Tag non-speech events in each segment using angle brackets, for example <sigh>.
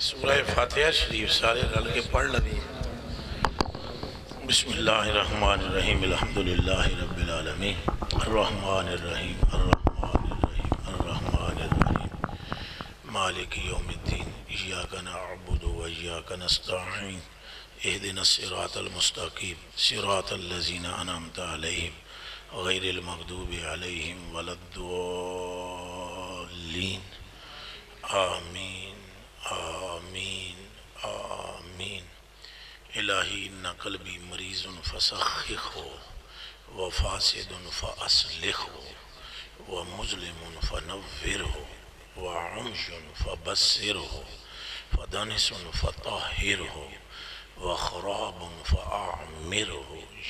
सूरह फातिहा शरीफ, सारे रल के पढ़ लगे। रब्बिल आलमीन। अर्रहमानिर्रहीम अर्रहमानिर्रहीम अर्रहमानिर्रहीम। मालिक यौमिद्दीन इय्याका नअबुदु व इय्याका नस्तईन। इहदिना सिरातल मुस्तकीम, सिरातल लज़ीना अनअमता अलैहिम गैरिल मगदूबि अलैहिम वलद्दोलीन आमीन आमीन आमीन। इलाही न कलबी मरीज़ फ़सख हो व फासिद फ़सलह हो व मुजलिम फ़नवर हो व अमशन फ़बसर हो फ़दानिस फ़ताहिर हो व ख़राब फ़ामिर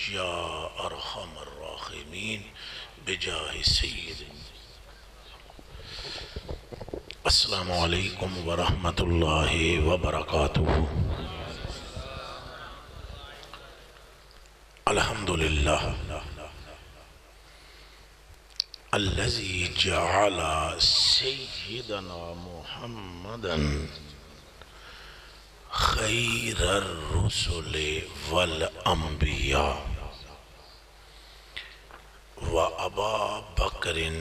या अरहमर राहिमीन बिजाह सैयद अस्सलामु अलैकुम वरहमतुल्लाहि वबरकातुहू अल्हम्दुलिल्लाह अल्लज़ी जअला मुहम्मदन रुसुल वल अंबिया व अबा बकरिन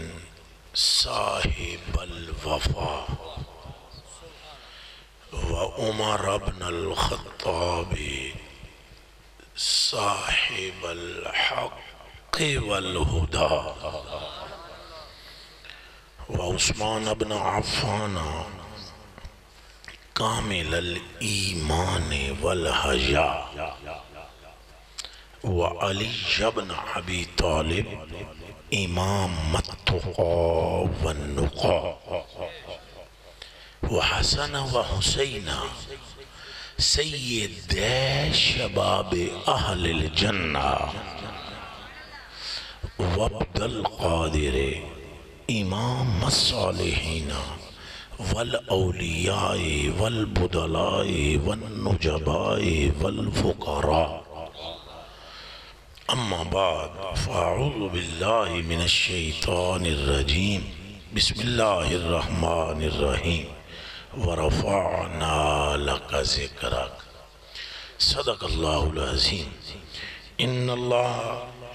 साहिबल वफा व उमर अबन अल-खत्ताबी साहिबल हक़ व उस्मान अबन अफ़ाना कामिल ईमान वल हया व अली अबन अबी तालिब इमाम वन्नुक़ा व हसन व हुसैना सैयद शबाब अहल जन्ना वब्दल कादिर इमाम सालिहीना वल औलियाए, वल बुदलाए, वन नुजबाए, वल फुकरा। अम्मा बाद, फ़ाऊज़ु बिल्लाहि मिनश्शैतानिर्रजीम बिस्मिल्लाहिर्रहमानिर्रहीम वरफ़अना लका ज़िक्रक। सदक़ल्लाहुल अज़ीम। इन्नल्लाह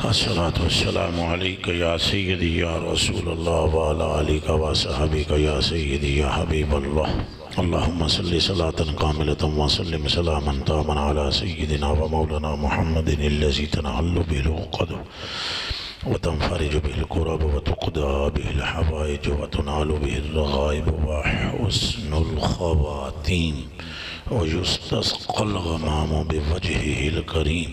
असलातम या सैदी या रसूल का वा सहाबी का या सैदी या हबीब अल्लाहुम्मा सल्लि सलातन कामिलतन व सल्लिम सलामन तामन अला सय्यिदिना व मौलाना मुहम्मदिन अल्लज़ी तनहल्लु बिल उक़द व तनफरिज बिल कुरब व तुक़दा बिल हवाइज व तुनालु बिल रग़ाइब व हुस्नुल ख़वातीम व युस्तस्क़ल गमाम बिवजहिल करीम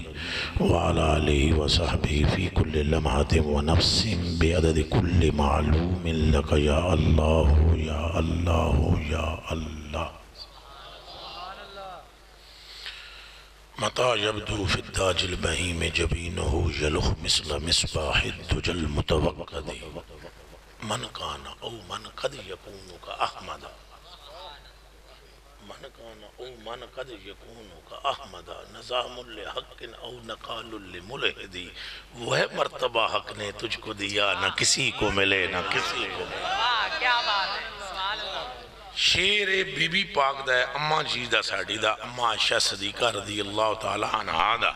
व अला आलिहि व सहबिहि फ़ी कुल्लि लम्हातिन व नफ्सिन बिअददि कुल्लि मालूमिन लक या अल्लाह या अल्लाह या अल्लाह मता यबदू फिद्दाजिल बहीम औ मन कद यकूनु का अहमदा नज़ामुल हक़्क़िन औ नकालुल मुलहिदी वह मर्तबा हक ने तुझको दिया न किसी को मिले न किसी को मिले। क्या बात है शेर बीबी पाक दा अम्मा जी दा साडी दा अम्मा आयशा सदीका रदी अल्लाह तआला अन्हा दा।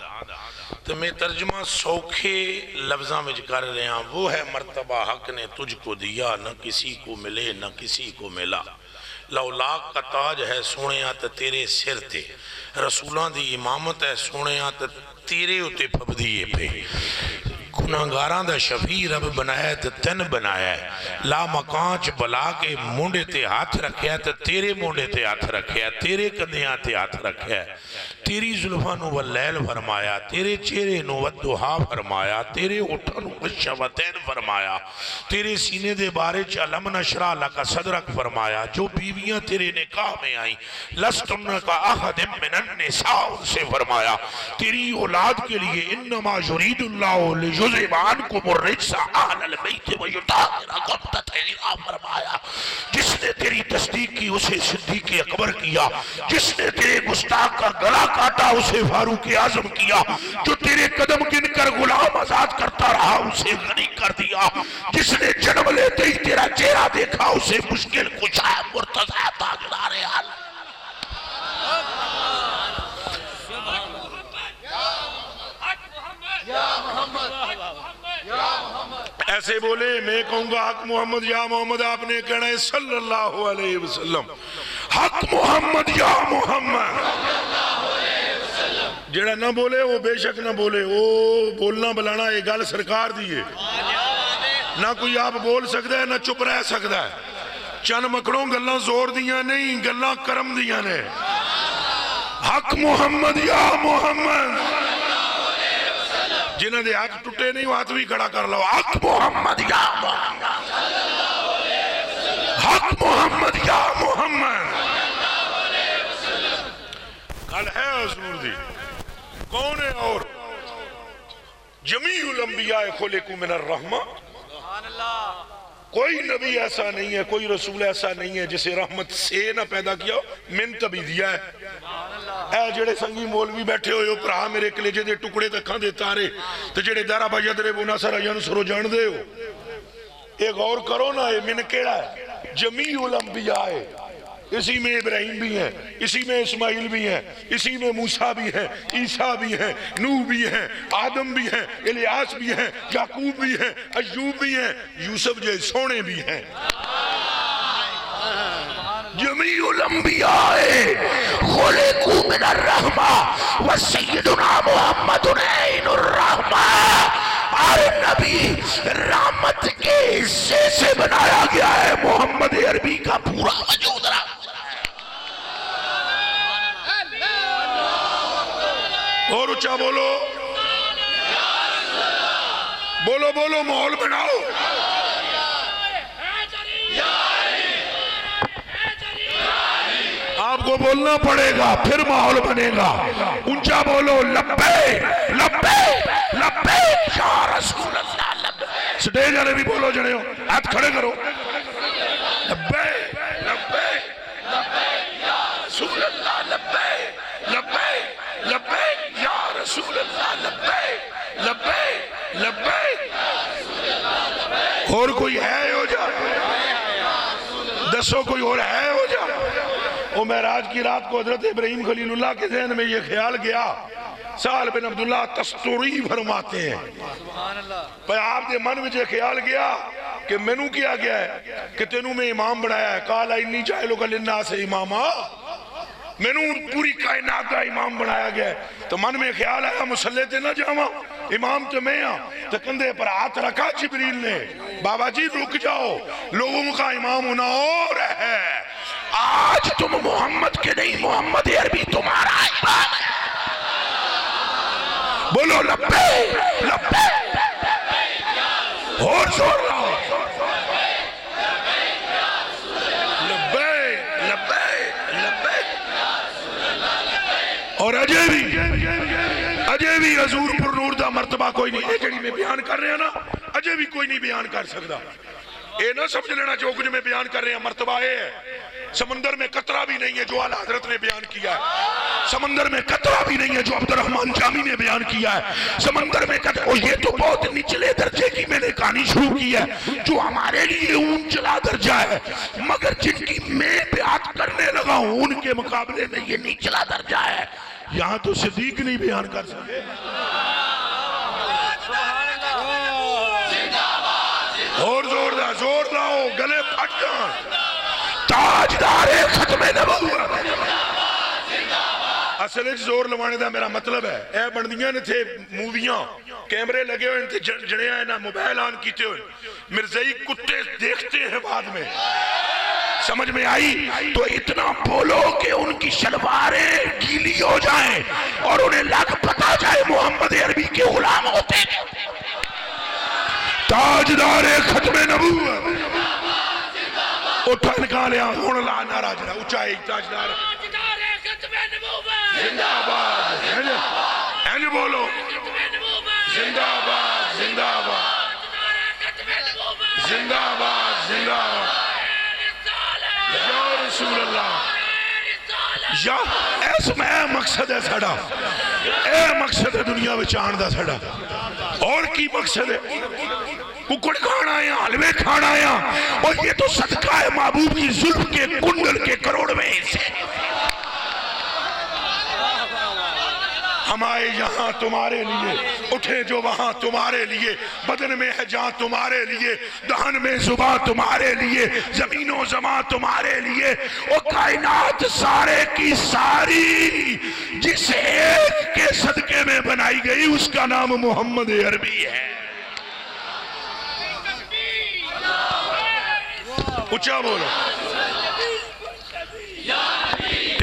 तो मैं तर्जमा सौखे लफ्जा में कर रहा वो है मर्तबा हक ने तुझको दिया न किसी को मिले न किसी को मिला। लौलाक का ताज है सोने तो तेरे सिर ते। रसूलों की इमामत है सोने तो तेरे उत्ते फबदी है पे। गुनागारा का शफी रब बनाया तो तेन बनाया ला मकान च बला के मुंडे ते हाथ रखा तो तेरे मुंडे ते हाथ रखे तेरे कंधिया ते हाथ रखा तेरी जुल्फा वलैल फरमाया, तेरे चेहरे नु वदुहा फरमाया, तेरे ओठां नु शवतैन फरमाया, तेरे सीने दे बारे च अलम नशरा लका सदरक फरमाया, जो बीवियाँ तेरे निकाह में आई लस्तुन का अहद मिनन निसा से फरमाया, तेरी औलाद के लिए व युताहिरकुम ततहीरा फरमाया, जिसने तेरी तस्दीक की उसे सिद्दीक अकबर किया, जिसने तेरे गुस्ताख का गला काटा उसे फारूक आज़म किया, जो तेरे कदम गिन कर गुलाम आज़ाद करता रहा, उसे गनी कर दिया। जिसने जन्म लेते ही तेरा चेहरा देखा, उसे मुश्किल कुशा मुर्तजा, ताजदार ऐसे बोले, मैं कहूँगा, हक मोहम्मद, या मोहम्मद, आपने कहना है, सल्लल्लाहु अलैहि वसल्लम। हक मोहम्मद, या मोहम्मद। जेड़ा ना बोले, वो बेशक ना बोले। वो बोलना बुलाना, ये गल सरकार दी है। ना कोई आप बोल सकता है, ना चुप रह सकता है। चन मकड़ों गल्लां ज़ोर दियाँ नहीं, गल्लां करम दियाँ ने। हक मोहम्मद, या मोहम्मद। जिन्हों के हाथ टुटे नहीं, वो हाथ भी खड़ा कर लो हक मोहम्मद, या हक मोहम्मद, या मोहम्मद। कल है हजूर दी। कौन है और? जमी खोले को मिनर रहमा। कोई नबी ऐसा नहीं है, कोई रसूल ऐसा नहीं है जिसे रहमत से ना पैदा किया मिन तभी दिया है। बैठे हुए भरा मेरे कलेजे दे टुकड़े ते अखां दे तारे, ते जेड़े दारा बाजा तेरे बोना जन ये गौर करो ना ये मिन जमी उलंबिया है इसी में इब्राहिम भी है, इसी में इस्माइल भी है, इसी में मूसा भी है, ईसा भी है नू भी है, आदम भी है इलियास भी है, याकूब भी है अयूब भी है, यूसुफ जैसे सोने भी हैं। नबी रहमत के हिस्से से बनाया गया है, मोहम्मद अरबी का पूरा वजूद रहा और ऊँचा बोलो। बोलो बोलो, माहौल बनाओ। आपको बोलना पड़ेगा, फिर माहौल बनेगा। ऊँचा बोलो लब्बे लब्बे लब्बे स्टेज वाले भी बोलो जने हो हाथ खड़े करो लब्बे लब्बे लब्बे या रसूल अल्लाह लब्बे लब्बे लब्बे या रसूल अल्लाह लब्बे लब्बे लब्बे और कोई है हो जा दसो कोई और है हो जा। वो महराज की रात को हज़रत इब्राहिम खलीलुल्लाह के जहन में ये ख्याल गया। साल बिन अब्दुल्ला तस्तूरी फरमाते हैं। पर आपके मन में ये ख्याल गया कि मैनू किया गया है? कि तेनू में इमाम बनाया है। काला इन्नी चाहे लोग लिन्ना से इमामा। मैनू पूरी कायनात का इमाम बनाया गया है। तो मन में ख्याल आया, मुसल्ले ते ना जावा। इमाम तो मैं हाँ तो कंधे पर हाथ रखा जिबरील ने। बाबा जी, रुक जाओ। लोगों का इमाम होना और है। आज तुम मोहम्मद के नहीं, मोहम्मद अरबी तुम्हारा इमाम है। बोलो, लब्बे लब्बे। और ज़ोर लाओ और अजय भी अजय भी हजूर पुर नूर दा मर्तबा कोई नहीं। जड़ी मैं बयान कर रहा ना, अजय भी कोई नहीं बयान कर सकता ये ना समझ लेना जो कुछ मैं बयान कर रहा, मर्तबा ये है। समंदर में कतरा भी नहीं है, जो आला हज़रत ने बयान किया है। समंदर में कतरा भी नहीं है, जो अब्दुलरहमान जामी ने बयान किया है। समंदर में कतरा और ये तो बहुत निचले दर्जे की मैंने कहानी शुरू की है, जो हमारे लिए ऊंचला दर्जा है। मगर जिनकी मैं बयान करने लगा हूँ, उनके मुकाबले में ये निचला दर्जा है। यहाँ तो सिद्दीक नहीं बयान कर सके और ज़ोर दा, ज़ोर लाओ, गले असल ज़ोर लवाने का मेरा मतलब है। यह बनदियाँ ने थे मूवियाँ। कैमरे लगे हुए थे जड़िया ना मोबाइल ऑन किए हुए मिर्जई, कुत्ते देखते हैं बाद में। समझ में आई? तो इतना बोलो कि उनकी शलवारें गीली हो जाएँ आए मोहम्मद अरबी के गुलाम होते हैं। ताजदार खत्मे नबू उठन का लिया हूँ ला नाराज़ रहा उचाई ताजदार। जिंदाबाद इंज बोलो? जिंदाबाद जिंदाबाद। जिंदाबाद जिंदाबाद। या रसूल अल्लाह या इस में मकसद है साडा। यह मकसद है दुनिया में आने का साडा। और की मकसद है? कुकड़ खाना आया, हलवे खाना आया, और ये तो सदका है, महबूब की जुल्फ के, कुंडल के करोड़वें हिस्से। हम आए यहाँ तुम्हारे लिए। उठे जो वहाँ तुम्हारे लिए। बदन में है जहाँ तुम्हारे लिए। दहन में जुबा तुम्हारे लिए। जमीनों जमा तुम्हारे लिए। ओ कायनात सारे की सारी जिस एक के सदके में बनाई गई, उसका नाम मोहम्मद अरबी है। ऊँचा बोलो।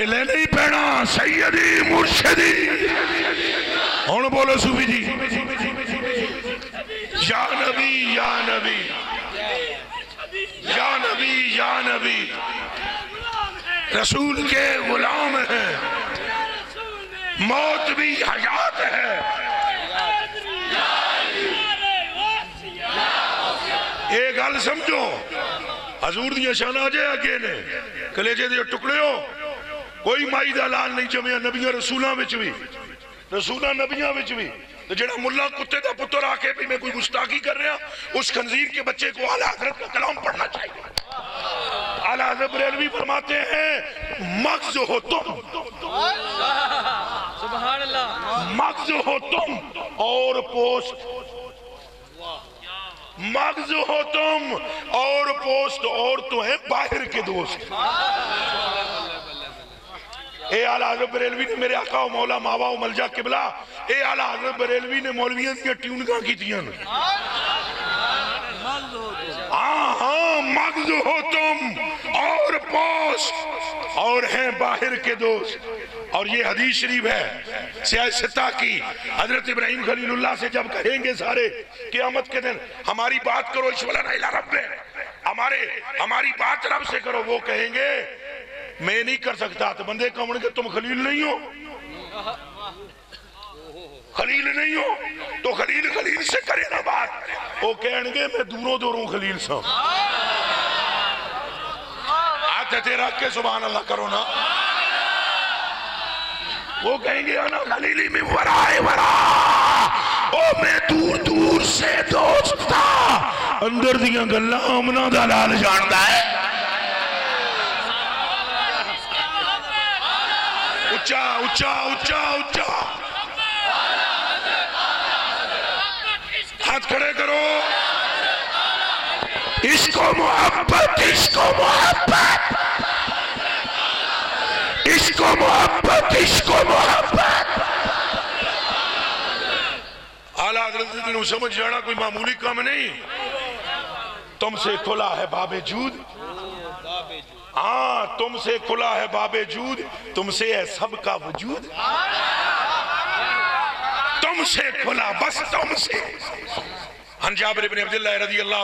ढिले नहीं पैना सैयदी, मुर्शदी। हूँ बोलो सूफी जी। या नबी या नबी। या नबी या नबी। रसूल के गुलाम हैं। मौत भी हयात है। ये गल समझो। हजूर दियाँ शाना जे अगे ने, कलेजे दे टुकड़े हो कोई माई का लाल नहीं जमया नबिया रसूलों में भी। रसूलों नबिया में भी। तो जेड़ा मुल्ला कुत्ते का पुत्र आके भी मैं कोई गुस्ताखी कर रहा उस खंजीर के बच्चे को आला हज़रत का कलाम पढ़ना चाहिए। आला हज़रत बरेलवी फरमाते हैं मग्ज हो तुम। मग्ज हो तुम और पोस्ट। मग्ज हो तुम और पोस्ट और तो है बाहर के दोस्त। ए आला हज़रत बरेलवी ने मेरे आका मौला मावा मलजा किबला, ए आला हज़रत बरेलवी ने मौलवियों दी हाँ हाँ हो तुम और और हैं बाहर के दोस्त। और ये हदीस शरीफ है सियासता की। हज़रत इब्राहिम खलीलुल्लाह से जब कहेंगे सारे, कियामत के दिन, हमारी बात करो ईश्वला रब हमारे, हमारी बात रब से करो, वो कहेंगे मैं नहीं कर सकता तो बंदे कौन के तुम खलील नहीं हो। खलील नहीं हो तो खलील खलील से करे ना बात। वो कहेंगे मैं दूरों दूरों खलील सा। हाथ तेरा के सुबह अल्लाह करो ना। वो कहेंगे ना खलीली में वराए वरा। ओ, मैं दूर दूर से दोस्त था। अंदर दियाँ गल्लां अमना दा लाल जानदा है। उच्चा उच्चा उच्चा हाथ खड़े करो। इसको मोहब्बत इसको मोहब्बत। इसको मोहब्बत इसको मोहब्बत। आला हज़रत ने समझ जाना, कोई मामूली काम नहीं। तुमसे खुला है बाबे जूद। हाँ तुमसे खुला है बाबे जूद तुमसे है सबका वजूद तुमसे खुला बस तुमसे हन जाबिर इब्न अब्दुल्लाह रजी अल्लाह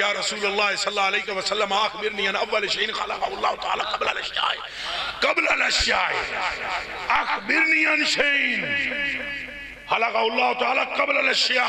या रसूल अल्लाह सल्लल्लाहु अलैहि वसल्लम अखबिरनी अन अव्वल शैइन खलक़हु अल्लाह ताला क़ब्ल अल-अश्याय क़ब्ल अल-अश्याय अखबिरनी अन शैइन खलक़हु अल्लाह ताला क़ब्ल अल-अश्या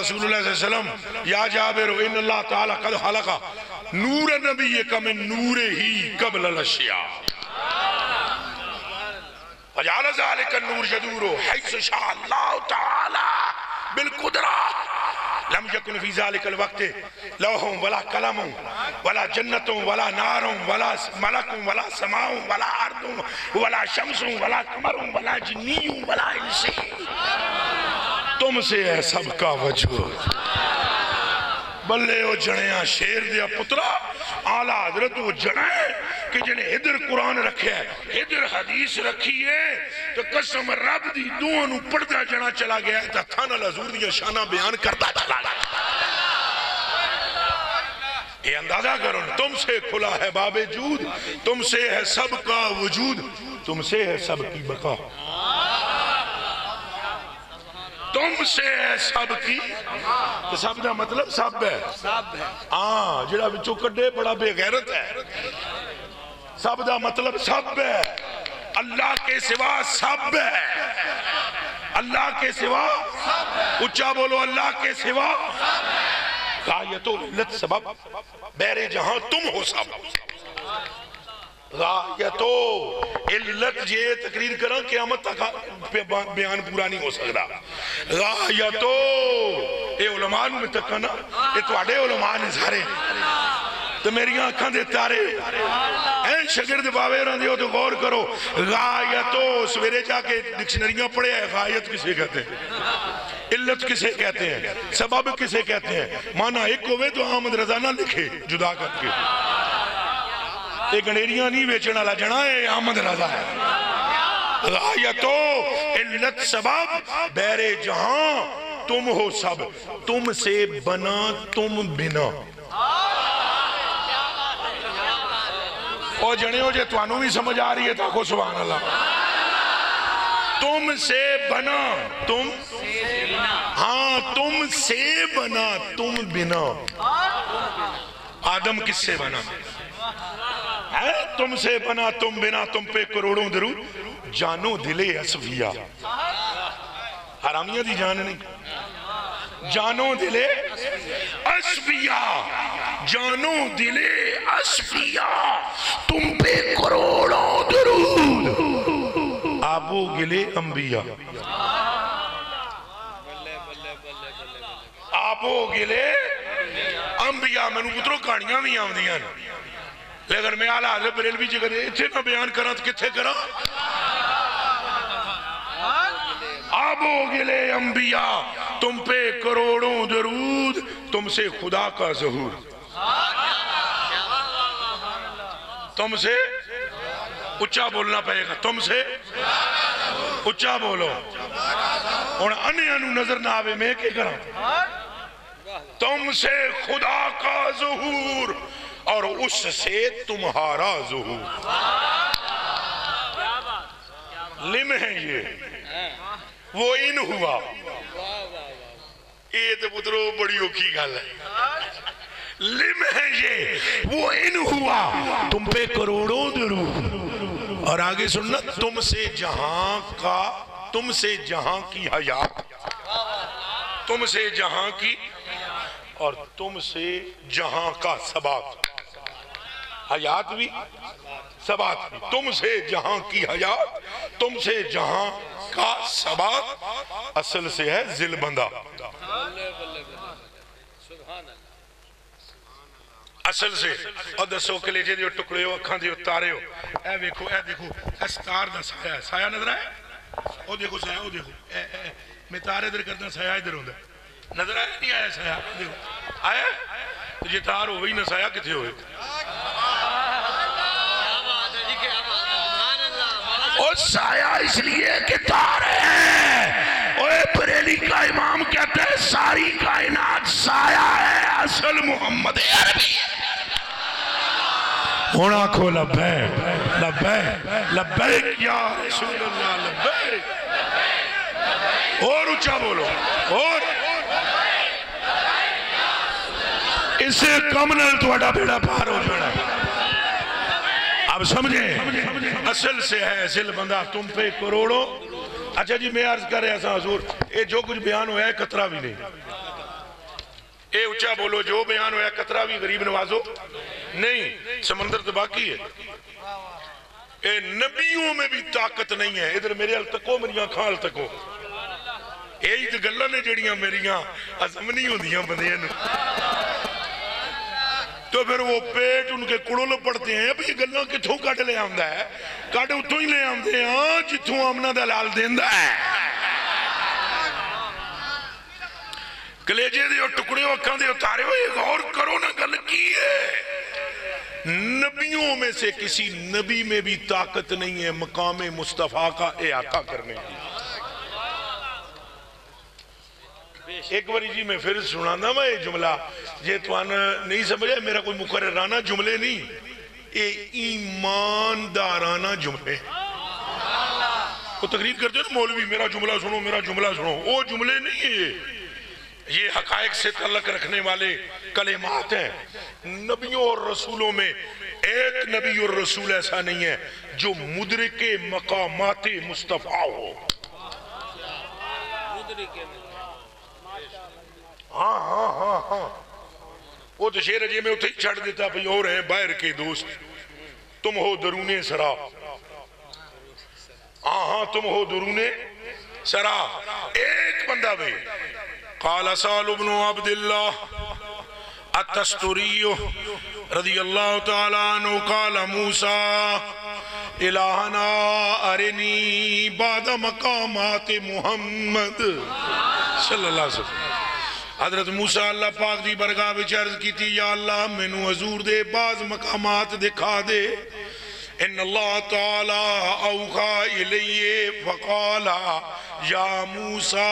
रसूल अल्लाह सल्लल्लाहु अलैहि वसल्लम या जाबिर इन अल्लाह ताला क़द खलक़ नूर नबी का मिन नूर ही क़ब्ल ज़ालिक नूर ताला बिलकुदरा लम यकुन फ़ी ज़ालिकल वक्त लौहुम वला कलमुम वला जन्नतुम वला नारुम वला मलकुम वला समाउम वला अर्दुम वला शमसुम वला कमरुम वला जिन्नियुम वला इंसी। तुमसे है सबका वजूद। बल्ले ओ जणिया शेर दिया पुत्रा, आला हज़रत जना है कि जिन्हें इधर कुरान रखे है इधर हदीस रखी है तो कसम रब दी दुआ नु पढ़दा जना चला गया है तो थाना हजूर दिया शाना बयान करता चला गया ये अंदाज़ा करो तुमसे खुला है बाबे जूद तुमसे है सबका वजूद, तुमसे है सबकी बका। कौम से सब की? तो सब का मतलब सब है। हाँ जरा बिचो कटे बड़ा बेगैरत है। सब का मतलब सब है। अल्लाह के सिवा सब है। अल्लाह के सिवा उच्चा बोलो, अल्लाह के सिवा गायतो लत सबब। बैरे जहाँ तुम हो सब। जे तो तकरीर करा, क्यामत तक बयान पूरा नहीं हो सकता में तक तो ना ये सारे तो अखा दे तारे शगिर्द बावे तो गौर करो गायतो सवेरे जाके डिक्शनरिया पढ़े है, गायत किसे कहते हैं? इल्लत किसे कहते हैं? सबब किसे कहते हैं? माना एक होवे तो आमद रजाना लिखे, जुदा करके। ये नहीं बेचने वाला जना है अहमद रजा है। तो इल्लत सबब, बैरे जहाँ, तुम हो सब। तुम से बना, तुम बिना। और जने जे थानू भी समझ आ रही है ताको सुबह अल्लाह तुम से बना, तुम हाँ तुम से बना, तुम बिना। आदम किससे बना? है तुमसे बना, तुम बिना, तुम पे करोड़ों दरू। जानो दिले असफिया। हरामिया दी जान नहीं। जानो दिले असफिया। जानो दिले असफिया। तुम पे करोड़ों दरू। आबू गिले अंबिया। आबो गिले अंबिया। मैं पुत्रों कहानियाँ भी आदि लेकिन मैं आला हज़रत बरेलवी जी कदे इत्थे ना बयान करा तो किथे करा? आबो गिले अंबिया, तुम पे करोड़ों दरूद, तुमसे खुदा का जहूर। तुमसे उच्चा बोलना पड़ेगा, तुमसे उच्चा बोलो। हूँ अन्य नज़र ना आवे, मैं क्या करा? तुमसे खुदा का जहूर। और उससे तुम्हारा जहूर। लिम है ये। वो इन हुआ। ये तो पुत्रो, बड़ी औखी गल है। लिम है ये। वो इन हुआ। तुम पे करोड़ों दरूद और आगे सुनना, तुमसे जहाँ का, तुमसे जहाँ की हयात तुमसे जहाँ की, और तुमसे जहाँ का सबात हयात भी सबात भी। तुमसे जहाँ की हयात तुमसे जहाँ का सबात असल से है जिलबंदा असल से। और दसो कलेजे के टुकड़े हो अखा के तारे हो। ए वेखो ए देखो ए स्टार का साया है। साया नज़र आया ओ देखो साया ओ देखो। ए, ए, मैं तारे इधर करता साया इधर होता नज़र आया नहीं आया साया? देखो। आया? ਤੇ ਜੇ ਤਾਰ ਹੋਵੇ ਹੀ ਨਾ ਸਾਇਆ ਕਿੱਥੇ ਹੋਵੇ और साया इसलिए कि तारे हैं ओए बरेली का इमाम कहते हैं सारी कायनात साया है असल मोहम्मद अरबी हूं आखो लब्बे लब्बे लब्बे या रसूल अल्लाह लब्बे और ऊंचा बोलो और इससे कम थोड़ा बेड़ा पार हो जाना। अब समझे? असल से है, असल बंदा तुम पे करोड़ों। अच्छा जी, मैं अर्ज़ कर रहा हजूर, ये जो कुछ बयान हुआ है, कतरा भी नहीं। ये ऊँचा बोलो, जो बयान हुआ है, कतरा भी गरीब नवाजो। नहीं, समंदर तो बाकी है। ये नबियों में भी ताकत नहीं है। इधर मेरे हल तको मेरी खाल तको। यही तो गल्लां ने जड़ियाँ मेरियाँ हजम नहीं बंदियाँ नूं। तो फिर वो पेट उनके कुड़ुल पड़ते हैं। भी ये गल्ला कितों कट ले आंदा है? कट उतों ही ले आंदे हैं। जिथों आमना दा लाल देंदा है। कलेजे दे टुकड़े अखा दे उतारे हुए। गौर करो ना, गल की है? नबियों में से किसी नबी में भी ताकत नहीं है। मकाम मुस्तफ़ा का अहाता करने की। एक बारी जी मैं फिर सुनाना मैं जुमला। जे तुम नहीं समझे मेरा कोई मुकर्राना जुमले नहीं। ये ईमानदाराना जुमले। वो तकरीर करते हो ना मौलवी, मेरा जुमला सुनो, मेरा जुमला सुनो। वो जुमले नहीं है ये। हकायक से तल्लक रखने वाले कलेमात हैं। नबियों और रसूलों में एक नबी और रसूल ऐसा नहीं है, जो मुद्रिक मकामात मुस्तफ़ा हो। हाँ हाँ हाँ हाँ। वो तो शेर अजय में उठे ही छड़ देता, भाई और हैं बाहर के दोस्त, तुम हो दरूने सरा हाँ हाँ तुम हो दरूने सरा एक बंदा भाई काला साल उबन अब्दुल्ला अतस्तुरी रदी अल्लाह तआला काला मूसा, इलाहना अरनी बाद मकामात मुहम्मद। सल्लल्लाहु अलैहि वसल्लम। हज़रत मूसा अल्लाह पाक दी बरगाह अर्ज़ कीती, या अल्लाह, मैनू हजूर दे, बाज मकामात दिखा दे। इन अल्लाह ताला औखा इलैये फकाला या मूसा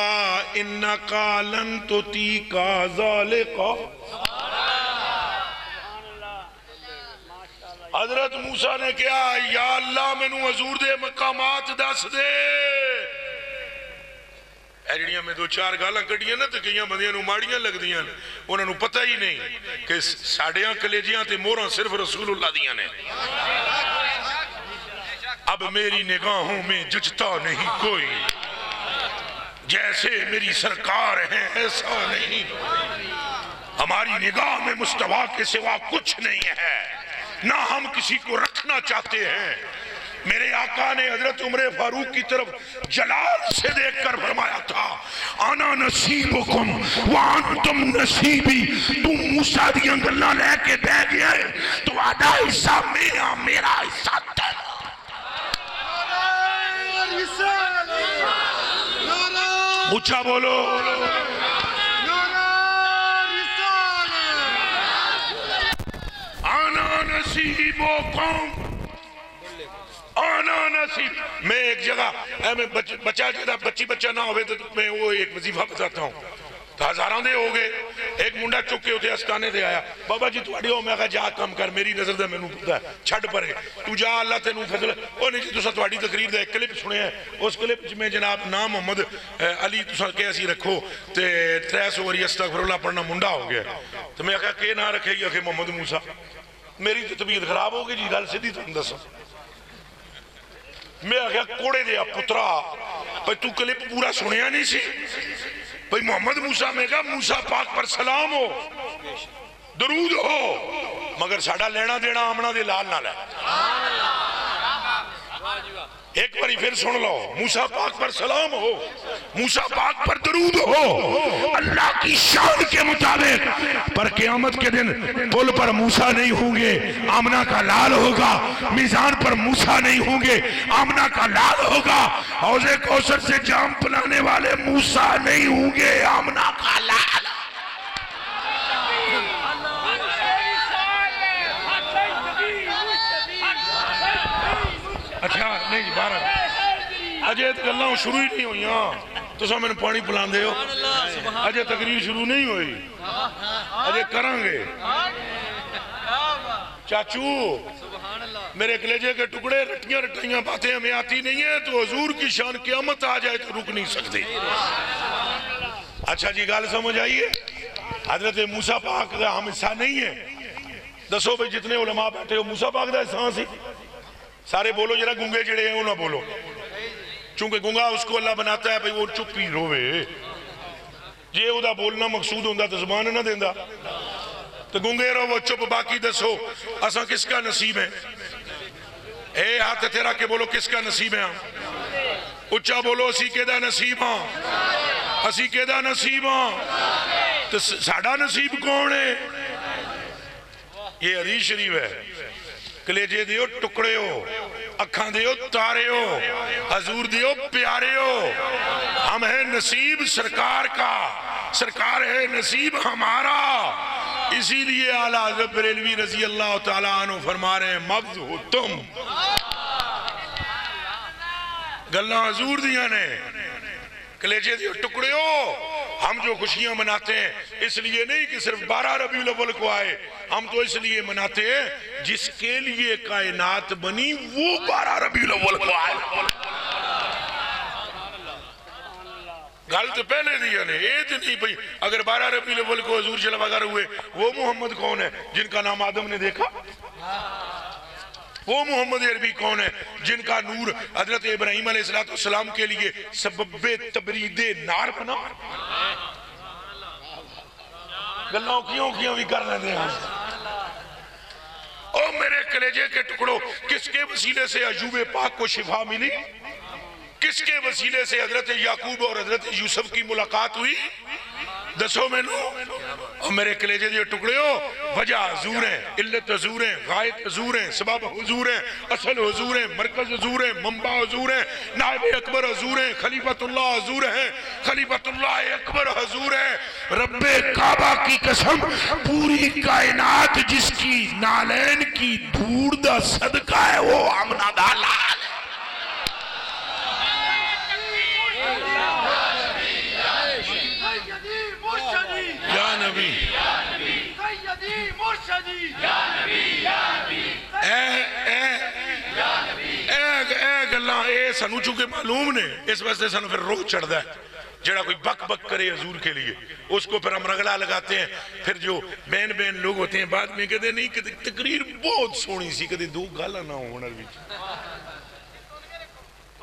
इन्ना कालन तो तीका जालिका। हज़रत मूसा ने कहा, या अल्लाह, मैनू हजूर दे मकामात दस दे। ਇਹ ਜਿਹੜੀਆਂ ਮੈਂ ਦੋ ਚਾਰ ਗਾਲਾਂ ਕੱਢੀਆਂ ਨਾ ਤੇ ਕਈਆਂ ਬੰਦਿਆਂ ਨੂੰ ਮਾੜੀਆਂ ਲੱਗਦੀਆਂ ਨੇ ਉਹਨਾਂ ਨੂੰ ਪਤਾ ਹੀ ਨਹੀਂ ਕਿ ਸਾਡਿਆਂ ਕਲੇਜੀਆਂ ਤੇ ਮੋਹਰਾਂ ਸਿਰਫ ਰਸੂਲullah ਦੀਆਂ ਨੇ अब मेरी निगाहों में जचता नहीं कोई जैसे मेरी सरकार है ऐसा नहीं हमारी निगाह में मुस्तफा के सिवा कुछ नहीं है ना हम किसी को रखना चाहते हैं मेरे आका ने हज़रत उम्र फारूक की तरफ़ जलाल से देख कर फरमाया था, आना नसीबुकुम वान तुम नसीबी। तुम मूसा दियाँ गल्लां लेके बह गया तो आधा हिस्सा मेरा मेरा हिस्सा तेरा। बोलो। आना नसीबो कौम आना सी। मैं एक जगह मैं बच, बच्चा जो बच्ची बच्चा ना हो तो मैं वो एक वजीफा बताता हूँ। तो हज़ारों के हो गए। एक मुंडा चुके उसे अस्ताने से आया। बाबा जी थोड़ी हो मैं जा कम कर मेरी नज़र का मैं छड़ परे। तू जा अल्लाह तेन फ़सल और नहीं जी तुसा थोड़ी तकरीर का एक क्लिप सुने उस क्लिप में जनाब ना मोहम्मद अली तुसा के असी रखो तो त्रै सौ वरी अस्ता फरोला पढ़ना मुंडा हो गया। तो मैं आख्या के ना रखे आखे मोहम्मद मूसा। मेरी तो तबीयत खराब हो गई जी गल सीधी तुम दसो ਮੈਂ ਆ ਗਿਆ ਕੋੜੇ ਦੇ ਆ ਪੁੱਤਰਾ ਭਈ ਤੂੰ ਕਲਿੱਪ ਪੂਰਾ ਸੁਣਿਆ ਨਹੀਂ ਸੀ ਭਈ ਮੁਹੰਮਦ ਮੂਸਾ ਮੈਂ ਕਿਹਾ ਮੂਸਾ ਪਾਕ ਪਰ ਸਲਾਮ ਹੋ ਦਰੂਦ ਹੋ ਮਗਰ ਸਾਡਾ ਲੈਣਾ ਦੇਣਾ ਆਮਣਾ ਦੇ ਲਾਲ ਨਾਲ ਹੈ ਸੁਭਾਨ ਅੱਲਾਹ ਵਾਹ ਜੀ ਵਾਹ एक बार फिर सुन लो। मूसा पाक पर सलाम हो। मूसा पाक पर दरूद हो। अल्लाह की शान के मुताबिक पर क्यामत के दिन पुल पर मूसा नहीं होंगे, आमना का लाल होगा, मिजान पर मूसा नहीं होंगे, आमना का लाल होगा। हौजे कौसर से जाम पिलाने वाले मूसा नहीं होंगे, आमना का लाल। अच्छा नहीं बारह अजय तो गल्लां शुरू ही नहीं हुई तुसा मैंने पानी पिलाते हो अजय तकरीर शुरू नहीं हुई अजय करांगे चाचू मेरे कलेजे के टुकड़े रटियाँ रटाइयाँ बातें हमें आती नहीं है तो हजूर की शान क्यामत आ जाए तो रुक नहीं सकते अच्छा जी गल समझ आई है हज़रत मूसा पाक का हम हिस्सा नहीं है दसो भाई जितने उलमा बैठे हो मूसा पाक का हिस्सा सी सारे बोलो, जरा गुंगे जड़े हैं वो ना बोलो। चूँकि गुंगा उसको अल्लाह बनाता है, भाई, वो चुप ही रोवे। जे ओदा बोलना मकसूद होंगे तो जबान ना देंदा। तो गुंगे रहो चुप, बाकी दसो असा किसका नसीब है? ए हाथ थे रख के बोलो, किसका नसीब है उच्चा बोलो, असी के नसीब हाँ असी के नसीब हाँ तो साडा नसीब कौन है? ये हदीस शरीफ है। हो अखा दियो तारे हो हजूर दियो प्यारे हो हम है नसीब सरकार का, सरकार है नसीब हमारा। इसीलिए आला हज़रत बरेलवी रज़ी अल्लाह अन्हु फरमा रहे हैं हो तुम। गल्ला हजूर दिया ने। कलेजे दियो टुकड़े हो हम जो खुशियाँ मनाते हैं, इसलिए नहीं कि सिर्फ़ बारह रबी अव्वल को आए। हम तो इसलिए मनाते हैं, जिसके लिए कायनात बनी, वो बारह रबी अव्वल को आए। गल तो पहले दिया ने एक नहीं, भाई, अगर बारह रबी अव्वल को हजूर चला हुए, वो मोहम्मद कौन है, जिनका नाम आदम ने देखा? वो मोहम्मद अरबी कौन है, जिनका नूर हज़रत इब्राहिम सलाम के लिए सबब तबरीद नार बना। गलों क्यों क्यों भी कर लेते हैं? ओ मेरे कलेजे के टुकड़ों, किसके वसीले से अजूबे पाक को शिफा मिली? किसके वसीले से हज़रत याकूब और हज़रत यूसुफ की मुलाकात हुई? दसो मैनू। और मेरे कलेजे के टुकड़े हो। वजह हजूर है, इल्लत हजूर है, गायत हजूर है, सबब हजूर है, असल हजूर है, मरकज हजूर है, मंबा हजूर है, नायब अकबर हजूर है, खलीफतुल्लाह हजूर है, खलीफतुल्लाह अकबर हजूर है। रब्बे काबा की कसम, पूरी कायनात जिसकी नालैन की धूड़ दा सदका है, वो आमना दा लाल है। ਗੱਲਾਂ ਇਹ ਸਾਨੂੰ ਚੁੱਕੇ मालूम ने इस वास्ते ਸਾਨੂੰ फिर रोह चढ़ता है जड़ा कोई बक बक करे हजूर के लिए उसको फिर हम रगड़ा लगाते हैं फिर जो बैन बैन लोग होते हैं बाद में कहते नहीं कहते तकरीर बहुत सोहनी सी कदे दो गाला ना होने विच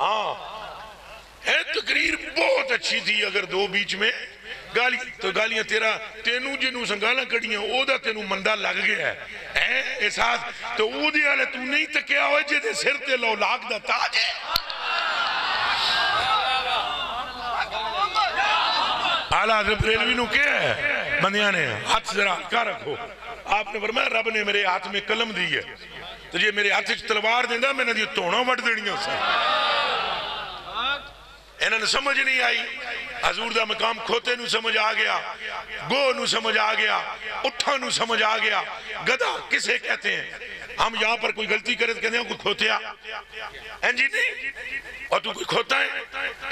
हाँ है, तकरीर बहुत अच्छी थी अगर दो बीच में। गाली तो गालियाँ तेरा, तेनू जिनू संगाला कड़ियाँ ओदा तेनू मंदा लग गया है। हैं, एहसास? तो ओदे वाले तू नहीं तकिया होए जेदे सिर ते लौलाक दा है। है? रखो। आपने रब ने मेरे हाथ में कलम दी है। तो जे मेरे हाथ तलवार देंदा मैंने धोना वट सन इन्होंने समझ नहीं आई। हजूर का मकाम खोते समझ आ गया गो समझ आ गया उठा समझ आ गया। गधा किसे कहते हैं? हम यहाँ पर कोई गलती करे तो कहते हैं, कोई खोतिया जी नहीं? और तू कोई खोता है?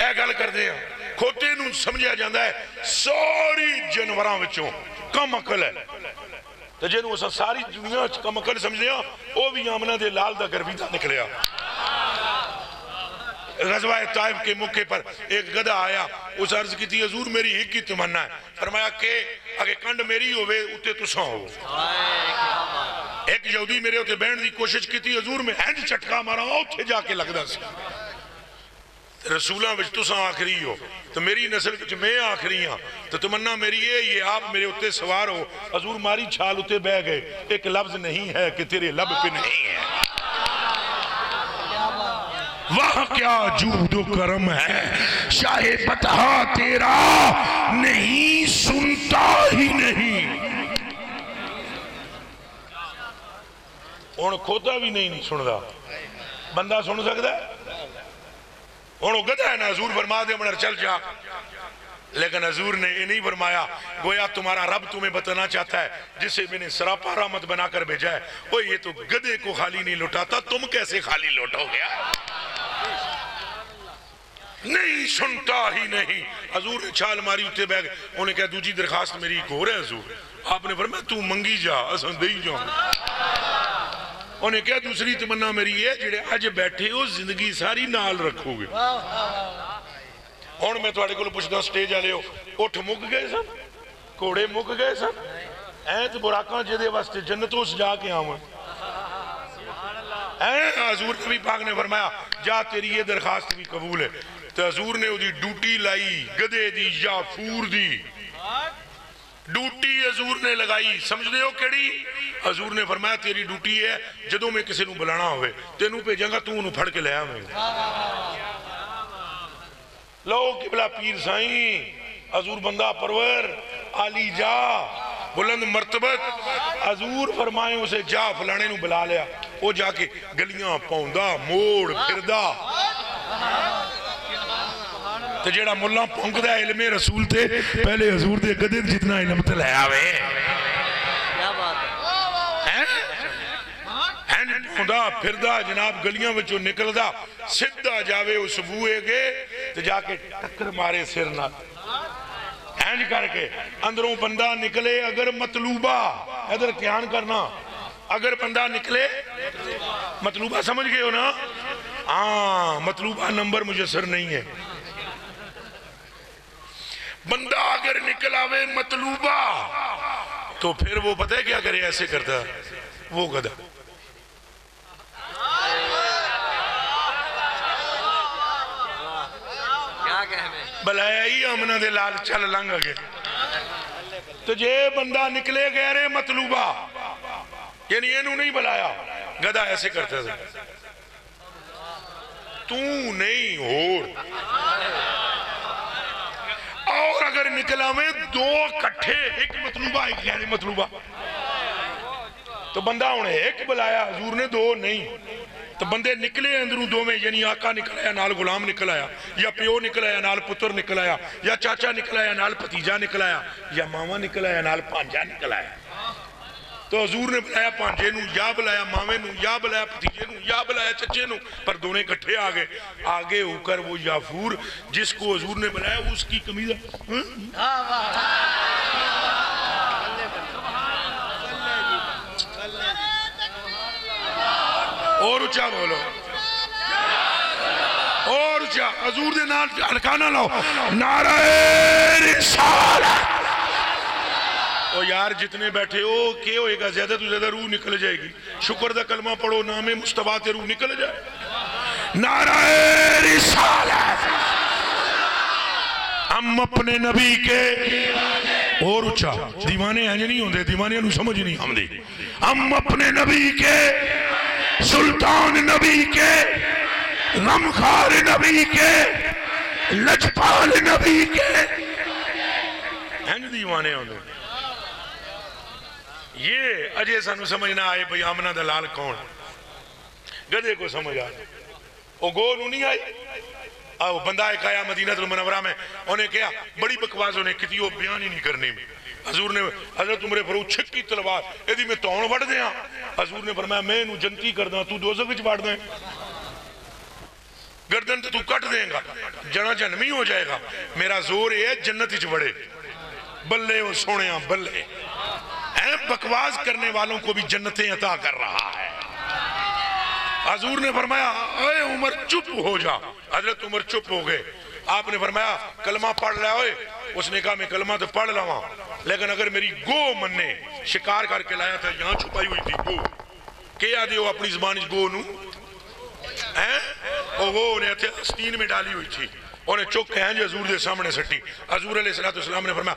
यह गल करते हैं। खोते समझा जाता है, सारी जानवरों कम अकल है। तो जिन्होंने सारी दुनिया कम अकल समझते हाँ वह भी आमना के लाल का गर्वी का निकलिया गजवा ताइब के मौके पर एक गधा आया। उस अर्ज़ की थी, हजूर, मेरी एक ही तमन्ना है। फरमाया, के? अगे कंड मेरी होवे उत्ते तुसा हो एक यहूदी मेरे उत्ते बहन की कोशिश की थी हजूर, मैं इंज झटका मारा उत्थे जाके लगदा सी। रसूलों तुसा आखिरी हो तो मेरी नस्ल मैं आखिरी हाँ तो तमन्ना मेरी ये ये आप मेरे उत्ते सवार हो। हजूर, मारी छाल उत्ते बह गए, एक लफ्ज नहीं है कि तेरे लब पे नहीं है। वाह, क्या जूद करम है। शाहे बतहा तेरा नहीं, सुनता ही नहीं। हूँ खोदा भी नहीं सुनता बंदा सुन सकता हूँ? कहता है नाजूर फरमा दे चल जा। लेकिन हजूर ने ये नहीं फरमाया, गोया तुम्हारा रब तुम्हें बताना चाहता है, जिसे मैंने सरापा रहमत बनाकर भेजा है। वो ये तो गधे को खाली नहीं लौटाता, तुम कैसे खाली लौटोगे? नहीं सुनता ही नहीं। हजूर ने छाल मारी उत्ते बैग उन्हें कहा, दूजी दरखास्त मेरी एक और है, हजूर। आपने फरमाया, तू मंगी जा, असा दे जा उन्हें कहा, दूसरी तमन्ना मेरी है, जेड़े अज बैठे हो, ज़िंदगी सारी नाल रखोगे। ਹੁਣ ਮੈਂ ਤੁਹਾਡੇ ਕੋਲ ਪੁੱਛਦਾ ਸਟੇਜ ਵਾਲਿਓ ਉੱਠ ਮੁੱਕ ਗਏ ਸਨ ਘੋੜੇ ਮੁੱਕ ਗਏ ਸਨ ਐ ਤੇ ਬੁਰਾਕਾਂ ਜਿਹਦੇ ਵਾਸਤੇ ਜੰਨਤੋਂ ਸਜਾ ਕੇ ਆਵਾਂ ਐ ਹਜ਼ੂਰ ਨਬੀ ਪਾਕ ਨੇ ਫਰਮਾਇਆ ਜਾ ਤੇਰੀ ਇਹ ਦਰਖਾਸਤ ਵੀ ਕਬੂਲ ਹੈ ਤੇ ਹਜ਼ੂਰ ਨੇ ਉਹਦੀ ਡਿਊਟੀ ਲਾਈ ਗਧੇ ਦੀ ਜਾਂ ਫੂਰ ਦੀ ਡਿਊਟੀ ਹਜ਼ੂਰ ਨੇ ਲਗਾਈ ਸਮਝਦੇ ਹੋ ਕਿਹੜੀ ਹਜ਼ੂਰ ਨੇ ਫਰਮਾਇਆ ਤੇਰੀ ਡਿਊਟੀ ਹੈ ਜਦੋਂ ਮੈਂ ਕਿਸੇ ਨੂੰ ਬੁਲਾਣਾ ਹੋਵੇ ਤੈਨੂੰ ਭੇਜਾਂਗਾ ਤੂੰ ਉਹਨੂੰ ਫੜ ਕੇ ਲੈ ਆਵੇਂਗਾ लो किबला पीर साई, हजूर बंदा परवर, आली जा, बुलंद मरतबत। हजूर फरमाए, उसे जा फलाने बुला लिया। वो जाके गलिया पाँदा, मोड़ फिर जेड़ा मुला पौंकदा इलमे रसूल ते, पहले हजूर के गदे जितना इलम तो लै आवे। ਹੈ ਐਨ ਹੁੰਦਾ ਫਿਰਦਾ ਜਨਾਬ ਗਲੀਆਂ ਵਿੱਚੋਂ ਨਿਕਲਦਾ ਸਿੱਧਾ ਜਾਵੇ ਉਸ ਬੂਏ ਅਗੇ ਤੇ ਜਾ ਕੇ ਟੱਕਰ ਮਾਰੇ ਸਿਰ ਨਾਲ ਇੰਜ ਕਰਕੇ ਅੰਦਰੋਂ ਬੰਦਾ ਨਿਕਲੇ ਅਗਰ ਮਤਲੂਬਾ ਇਧਰ ਧਿਆਨ ਕਰਨਾ अगर बंदा निकले मतलूबा समझ गए हो ना हाँ मतलूबा नंबर मुझे सर नहीं है बंदा अगर निकल आवे मतलूबा तो फिर वो पता है क्या करे ऐसे करता वो गधा ਬੁਲਾਇਆ ਹੀ ਅਮਨਾ ਦੇ ਲਾਲ ਚੱਲ ਲੰਘ ਗਏ ਤੇ ਜੇ ਬੰਦਾ ਨਿਕਲੇ ਗੈਰੇ ਮਤਲੂਬਾ यानी ਇਹਨੂੰ नहीं बुलाया गधा ऐसे करता था तू नहीं होर और अगर निकला में दो इकट्ठे एक मतलूबा एक गैर मतलूबा तो बंदा हूं एक बुलाया हजूर ने दो नहीं तो बंदे निकले अंदरों दोवें, यानी आका निकल आया, नाल गुलाम निकल आया, या प्यो निकल आया, नाल पुत्र निकल आया, या चाचा निकल आया, नाल भतीजा निकल आया, या मावा निकल आया, नाल भांजा निकल आया। तो हजूर ने बुलाया भांजे या बुलाया मावे या बुलाया भतीजे या बुलाया चचे नु, पर दोनों इकट्ठे आ गए। आगे होकर वो याफूर, जिसको हजूर ने बुलाया उसकी कमीज और ऊँचा बोलो। और ऊँचा हजूर दे नाल हलकाना लाओ। रिसालत ओ यार जितने बैठे हो के होएगा? ज़्यादा तो ज़्यादा रूह निकल जाएगी। शुक्र का कलमा पढ़ो नामे मुस्तफ़ा ते रूह निकल जाए। रिसालत हम अपने नबी के और ऊँचा दीवाने इंज नहीं होंगे दीवानिया नु समझ नहीं। आती हम अपने नबी के सुल्तान नबी के गमखार नबी के, लजपाल नबी के। दीवाने होंगे ये अजय सानू समझ ना आए भाई आमना दलाल कौन। गधे को समझ आ जाए। वो गो नू नहीं आई? आओ बंदा एक आया मदीना मुनवरा में, उन्हें कहा, बड़ी बकवास उन्हें की वो बयान ही नहीं करनी हजूर ने हज़रत उमरे फरू छिक तलवार यदि मैं तौण वड़ दिया हजूर ने फरमाया, मैं इनू जनती करदा, तू दोजख विच वड़ दे। गर्दन तो कट देगा जना जन्मी हो जाएगा। मेरा ज़ोर ये है जन्नत च बड़े बल्ले वो सोने बल्ले। ऐ बकवास करने वालों को भी जन्नतें अता कर रहा है। हजूर ने फरमाया अरे उमर, चुप हो जा। हज़रत उमर चुप हो गए। आपने फरमाया, कलमा पढ़ लिया उसने कहा, मैं कलमा तो पढ़ लावा लेकिन अगर मेरी गो मन ने शिकार करके लाया था, यहाँ छुपाई हुई थी गो। क्या दे अपनी जबान गो न? उन्हें में डाली हुई थी। उन्हें चुक है जो हजूर के सामने सट्टी। हजूर सलाम ने फरमाया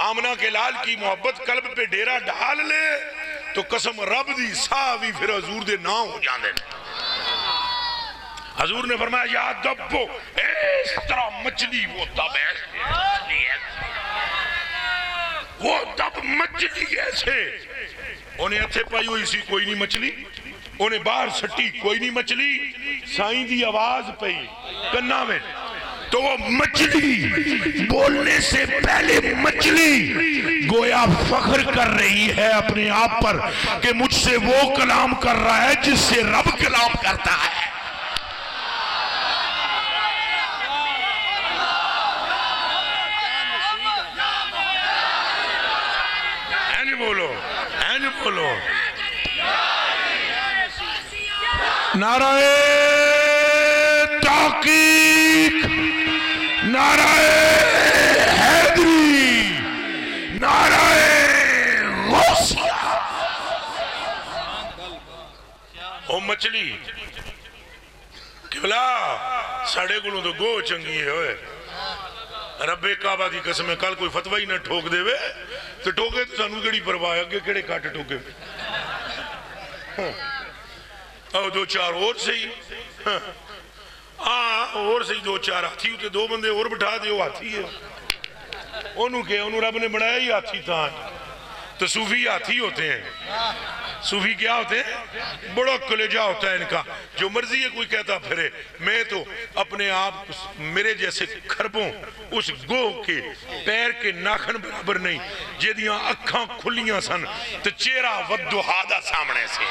आमना के लाल की मोहब्बत कल्ब पे डेरा डाल ले तो कसम रब दी साह भी फिर हजूर दे ना हो जाते हजूर ने फरमाया याद दबो इस तरह मछली, वो दब वो दब मछली ऐसे। उन्हें इतने पाई हुई सी कोई नहीं मछली, उन्हें बाहर सट्टी कोई नहीं मछली, साईं दी आवाज़ पई, कन्ना में। तो वो मछली बोलने से पहले मछली गोया फख्र कर रही है अपने आप पर कि मुझसे वो कलाम कर रहा है जिससे रब कलाम करता है। बोलो नाराए ताकीक नाराए हैदरी। ओ मछली किबला साढ़े को तो गो चंगी है रब्बे काबा की कसम कल कोई फतवा ही ना ठोक देवे तो ठोके तो सानू केड़ी परवाह अगे केड़े कट ठोके? दो चार और सही। हाँ। और सही दो चार हाथी उते दो बंदे और बिठा दियो, हाथी है। ओनू के, ओनू रब ने बनाया ही हाथी था तो सूफी हाथी होते हैं। सूफी क्या होते हैं? बड़ा कलेजा होता है इनका। जो मर्ज़ी है कोई कहता फिरे। मैं तो अपने आप, मेरे जैसे खरबों, उस गो के पैर के नाखन बराबर नहीं, जेदियाँ अखा खुलियाँ सन तो चेहरा वदुहा सामने से।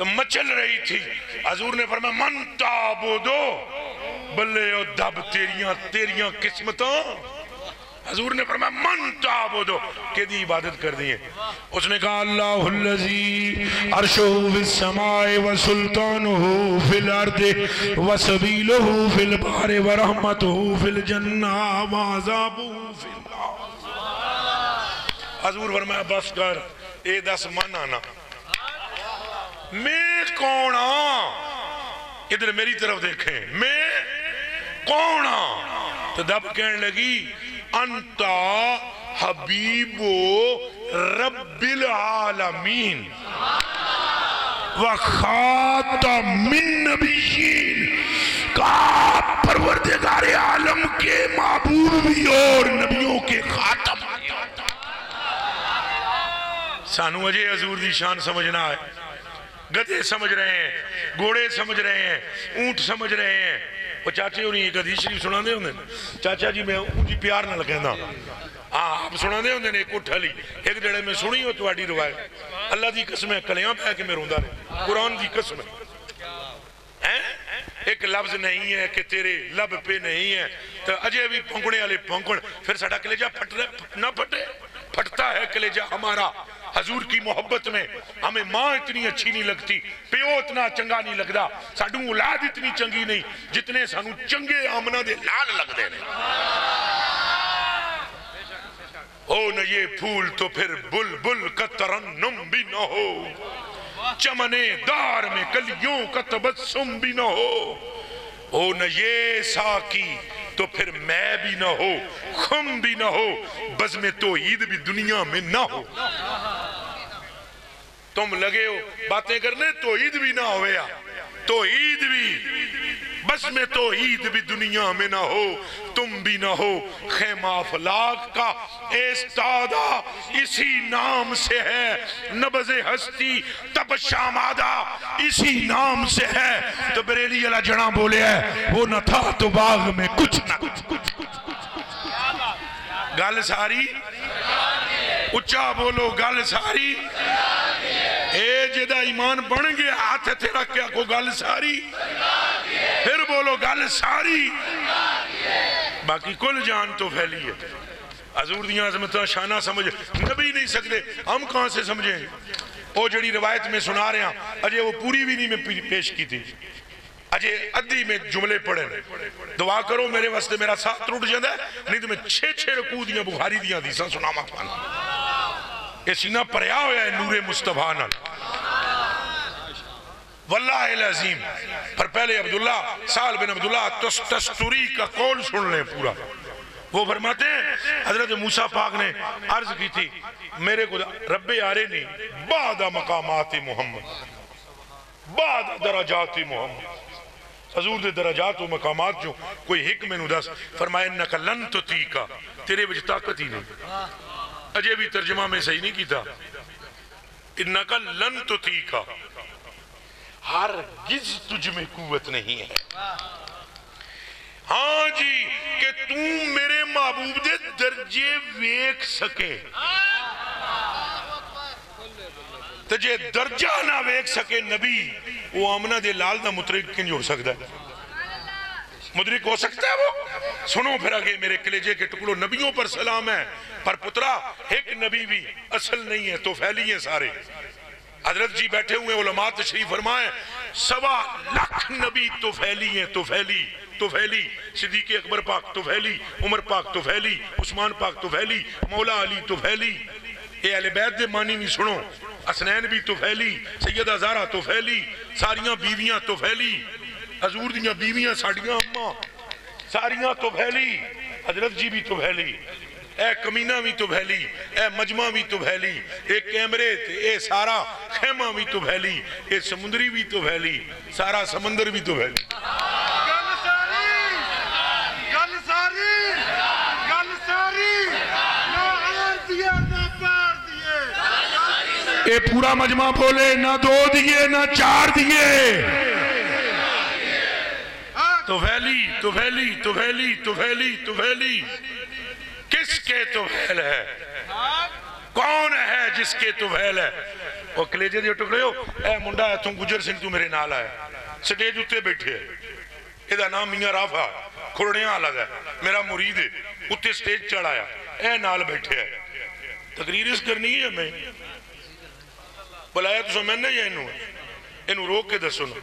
तो मचल रही थी। हजूर ने फरमाया, मन ताबोदो, बल्ले ओ दब तेरियाँ तेरियाँ किस्मतों। हजूर ने फरमाया, मन ताबोदो, केदी इबादत कर दी है? उसने कहा, अल्लाहुल्लजी अर्शो समाए व सुल्तानुहु फिल अर्दि व सबीलुहु फिल बारे व रहमतुहु फिल जन्ना व हजूर फरमाया, बस कर, ए दस मन आना। मैं कौन इधर मेरी तरफ़ देखें। मैं कौन तो दब कहने लगी, अंता हबीबो रब्बिल आलमीन आलम के महबूब भी और नबियों के खातम। सानू अजय हजूर की शान समझना है। गधे समझ रहे हैं, घोड़े समझ रहे हैं, ऊँट समझ रहे हैं। वो चाचे होनी एक हदीस शरीफ सुनाते होंगे चाचा जी, मैं ऊँची प्यार नाल कहना हाँ आप सुनाते होंगे ने एक उठ वाली एक जड़े मैं सुनी हो तुम्हारी रवायत अल्लाह की कसम है कलियाँ पै के मैं रोंदा रहे कुरान की कसम है? एक लफ्ज नहीं है कि तेरे लब पे नहीं है। तो अजय भी भौंकने वाले भौंकण फिर साडा कलेजा फट ना फटे। फटता है कलेजा हमारा। हजूर की मोहब्बत में हमें माँ इतनी अच्छी नहीं लगती, प्यो इतना चंगा नहीं लगता, साडू औलाद इतनी चंगी नहीं, जितने सानू चंगे आमना दे लाल लगते हैं हो न ये फूल तो फिर बुलबुल का तरन्नुम भी न हो, चमने दार में कलियों का तबस्सुम भी न हो हो न ये साकी तो फिर मैं भी न हो, खुम भी न हो, बस में तो ईद भी दुनिया में न हो। तुम लगे हो, बातें करने तो ईद भी ना होया तो ईद भी। बस में तो ईद भी दुनिया में ना हो, तुम भी ना हो। खेमा फलाक का एस्तादा इसी नाम से है। नबज हस्ती तब शामादा इसी नाम से है। तो बरेली अला जना बोले है, वो न था तो बाग में कुछ ना कुछ कुछ कुछ। गल सारी? उच्चा बोलो गल सारी ए जेदा ईमान बन गया हाथ थे रखा को गल सारी फिर बोलो गल सारी बाकी कुल जान तो फैली है हजूर दियाँ शाना समझ नबी नहीं सकते हम कहाँ से समझे वो जड़ी रवायत में सुना रहे हैं अजय वो पूरी भी नहीं मैं पेश की थी अजय अद्धी में जुमले पढ़े ने। दुआ करो मेरे वास्ते मेरा साथ टूट जाता नहीं तो मैं छे छे रकू दियाँ बुखारी दियाँ हदीसां सुनावा थानू ये सीना भरिया होया है नूरे मुस्तफ़ा वल्लाह अजीम। पर पहले अब्दुल्ला साल बिन अब्दुल्ला तस, तस्तुरी का सुन पूरा। वो फरमाते हैं हज़रत मूसा पाक ने अर्ज़ की थी मेरे को रब्बे आरे नहीं बाद मकामात मोहम्मद बाद दराजात मोहम्मद। हजूर दे दराजात व मकामात जो कोई हिक मैनू दस। फरमाए नकलन तो तीका, तेरे विच ताकत ही नहीं। अजय भी तर्जमा में सही नहीं किया इन्नका लन तो तीका, हर गिज तुझ में कुवत नहीं है। हाँ जी, कि तू मेरे महबूब दे दर्जे वेख सके। ते जे दर्जा ना वेख सके नबी, वो आमना दे लाल दा मुतरिक किंज हो सकता है? मुदरिक हो सकता है वो? सुनो फिर आगे मेरे कलेजे के टुकड़ों, नबियों पर सलाम है, पर पुत्रा, एक नबी भी असल नहीं है तो फैली है सारे। हज़रत जी बैठे हुए उलमा तशरीफ़ फरमाए, सवा लाख नबी तो फैली है तो फैली तो फैली, सिद्दीक अकबर पाक तो फैली, उमर पाक तो फैली, उस्मान पाक तो फैली, मौला अली तो फैली। ये अहले बैत दे मानी नहीं सुनो असनैन भी तो फैली सैयदा ज़ारा तो फैली सारियाँ बीवियाँ तो फैली हजूर दियाँ बीवियाँ साड़ियाँ अम्मा, सारियाँ तो फैली हज़रत जी भी तो फैली ए कमीना भी तो फैली ए मजमा भी तो फैली ए कैमरे ए सारा खेमा भी तो फैली ए समुंदरी भी तो फैली सारा समंदर भी तो फैली गल सारी गल सारी गल सारी ना आर दिए ना पार दिए ये पूरा मजमा बोले ना दो दिए ना चार दिए तुफैली तुफैली तुफैली तुफैली तुफैली किसके तुफैल है कौन है जिसके तुफैल है ਉਹ ਕਲੇਜੇ ਦੇ ਟੁਕੜੇ ਹੋ ਇਹ ਮੁੰਡਾ ਇੱਥੋਂ ਗੁਜਰ ਸਿੰਘ ਤੂੰ ਮੇਰੇ ਨਾਲ ਆਇਆ ਸਟੇਜ ਉੱਤੇ ਬੈਠੇ ਹੈ ਇਹਦਾ ਨਾਮ ਮੀਆਂ ਰਾਫਾ ਖੁਰੜਿਆਂ ਵਾਲਾ ਹੈ ਮੇਰਾ ਮੁਰੀਦ ਹੈ ਉੱਤੇ ਸਟੇਜ ਚੜਾਇਆ ਇਹ ਨਾਲ ਬੈਠੇ ਹੈ ਤਕਰੀਰ ਇਸ ਕਰਨੀ ਹੈ ਮੈਂ ਬੁਲਾਇਆ ਤੁਸੀਂ ਮੈਨੇ ਜਾਂ ਇਹਨੂੰ ਇਹਨੂੰ ਰੋਕ ਕੇ ਦੱਸੋ ਨਾ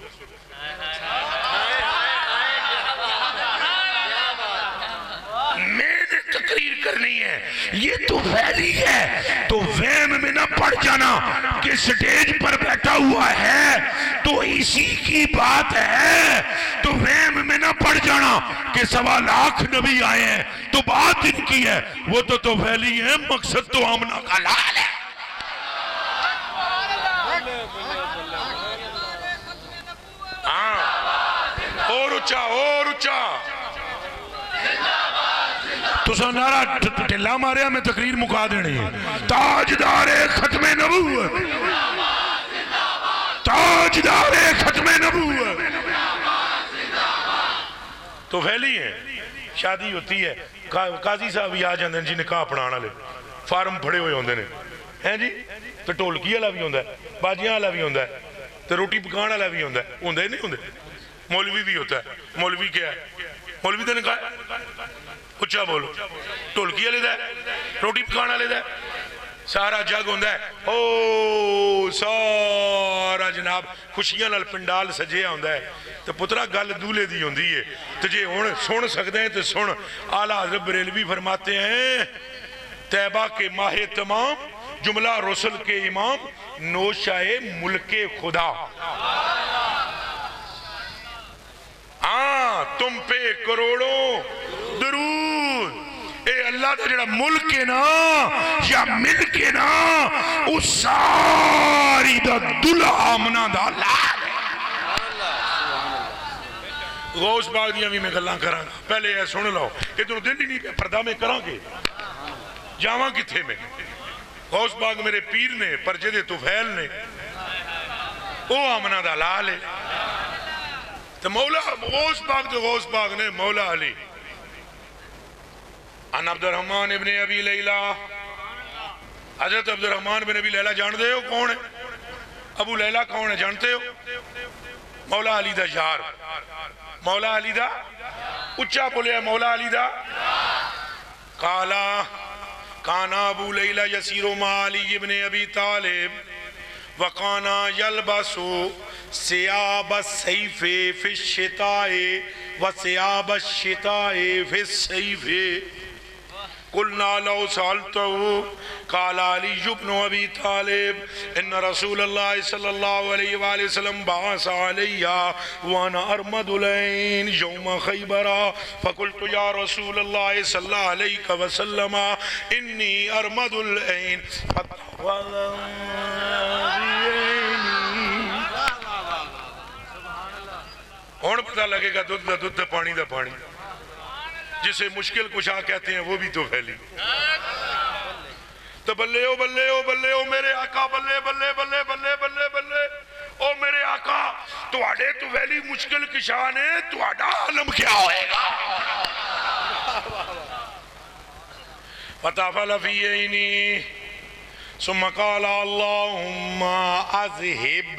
मैंने तकरीर करनी है ये तो वैली है तो वहम में ना पड़ जाना कि स्टेज पर बैठा हुआ है तो इसी की बात है तो वहम में ना पड़ जाना कि सवा लाख नबी आए हैं तो बात इनकी है वो तो तो वैली है मकसद तो आमना का लाल है हाँ और और तुसा नारा ढिल्ला मारिया मैं तकरीर मुका देनी खत्मे ताजदारे खत्मे नबूवत तो फैली है शादी होती है का- काजी साहब भी आ जाते हैं जी निकाह अपना फार्म फड़े हुए होंगे ने हैं जी तो ढोलकी वाला भी होंगे बाजियाँ वाला भी होंगे तो रोटी पकाने वाला भी होंगे होंगे नहीं होंगे मौलवी भी होता है मौलवी क्या है मौलवी तेन निकाय उच्चा बोलो ढोलकी वाले का रोटी पकाने वाले का सारा जग हों ओ सारा जनाब खुशियाँ पिंडाल सजया होंगे तो पुत्रा गल दूल्हे की होंगी है तो जे हूँ सुन सकते हैं तो सुन आला हज़रत बरेलवी फरमाते हैं तैबा के माहे तमाम जुमला रसुल के इमाम, नोशाए मुल्के खुदा। हाँ तुम पे करोड़ों दरूद। अल्लाह का जड़ा मुल्क है ना, या मिल्क है ना, उस सारी दा दुल्हा आमना दा लाल गौस बाग दियाँ भी मैं गल्लां करांगा। पहले ये सुन लो इधरों दिल ही नहीं कि पर्दा में करांगे। जावां किथे में? गौस बाग मेरे पीर ने पर जेदे तुफैल ने। ओ आमना दा लाल है। तो मौला गौस बाग तो गौस बाग ने, मौला अली। अन अब्दुलरहमान इब्ने अबी लैला। हज़रत अब्दुलरहमान बिन अबी लैला जानते हो कौन है? अबू लैला कौन है, जानते हो? मौला अली दा यार। मौला अली दा? उच्चा बोलिया मौला अली दा? काला। काना अबू लैला यसीरो माली इब्ने अबी तालिब वकाना यलबसु सियाब फिर शिताए, व सियाब शिताए फिर सैफे। कुलना लो सालतो काला अली इब्न अबी तालिब। इन रसूल अल्लाह सल्लल्लाहु अलैहि वसल्लम बास अलैया वाना अरमदुलैन यौम खैबरा। फकुलतु या रसूल अलैहि वसल्लम इन्नी अरमदुलैन ਹੁਣ पता लगेगा दूध का दूध पानी का पानी। जिसे मुश्किल कुशा कहते हैं, वो भी तो फैली। तो बल्ले ओ बल्ले ओ बल्ले ओ, मेरे आका, बल्ले बल्ले बल्ले बल्ले बल्ले बल्ले। ओ, मेरे आका थोड़े तो वैली मुश्किल किसान ने थोड़ा आलम क्या होएगा? पता फल फ़ी नहीं सुमकाल अल्लाहुम्मा अज़हिब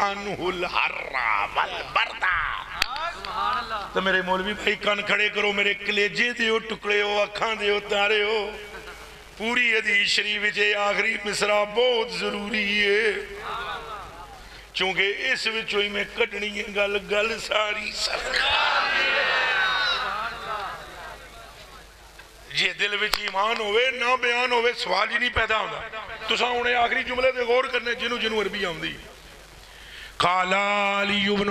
अनहुल हर्रा वल बर्दा। तो मेरे मौलवी भाई, कन खड़े करो मेरे कलेजे दे टुकड़े हो अखा दे तारे हो पूरी हदीस शरीफ ये आखिरी मिसरा बहुत ज़रूरी है। क्योंकि इस ही मैं कटनी है गल गल सारी जे दिल में ईमान हो ना बयान होवे ही नहीं पैदा होता तुसा हूँ आखिरी जुमले से गौर करने जिन्होंने जिन्होंने अरबी आती कालाबन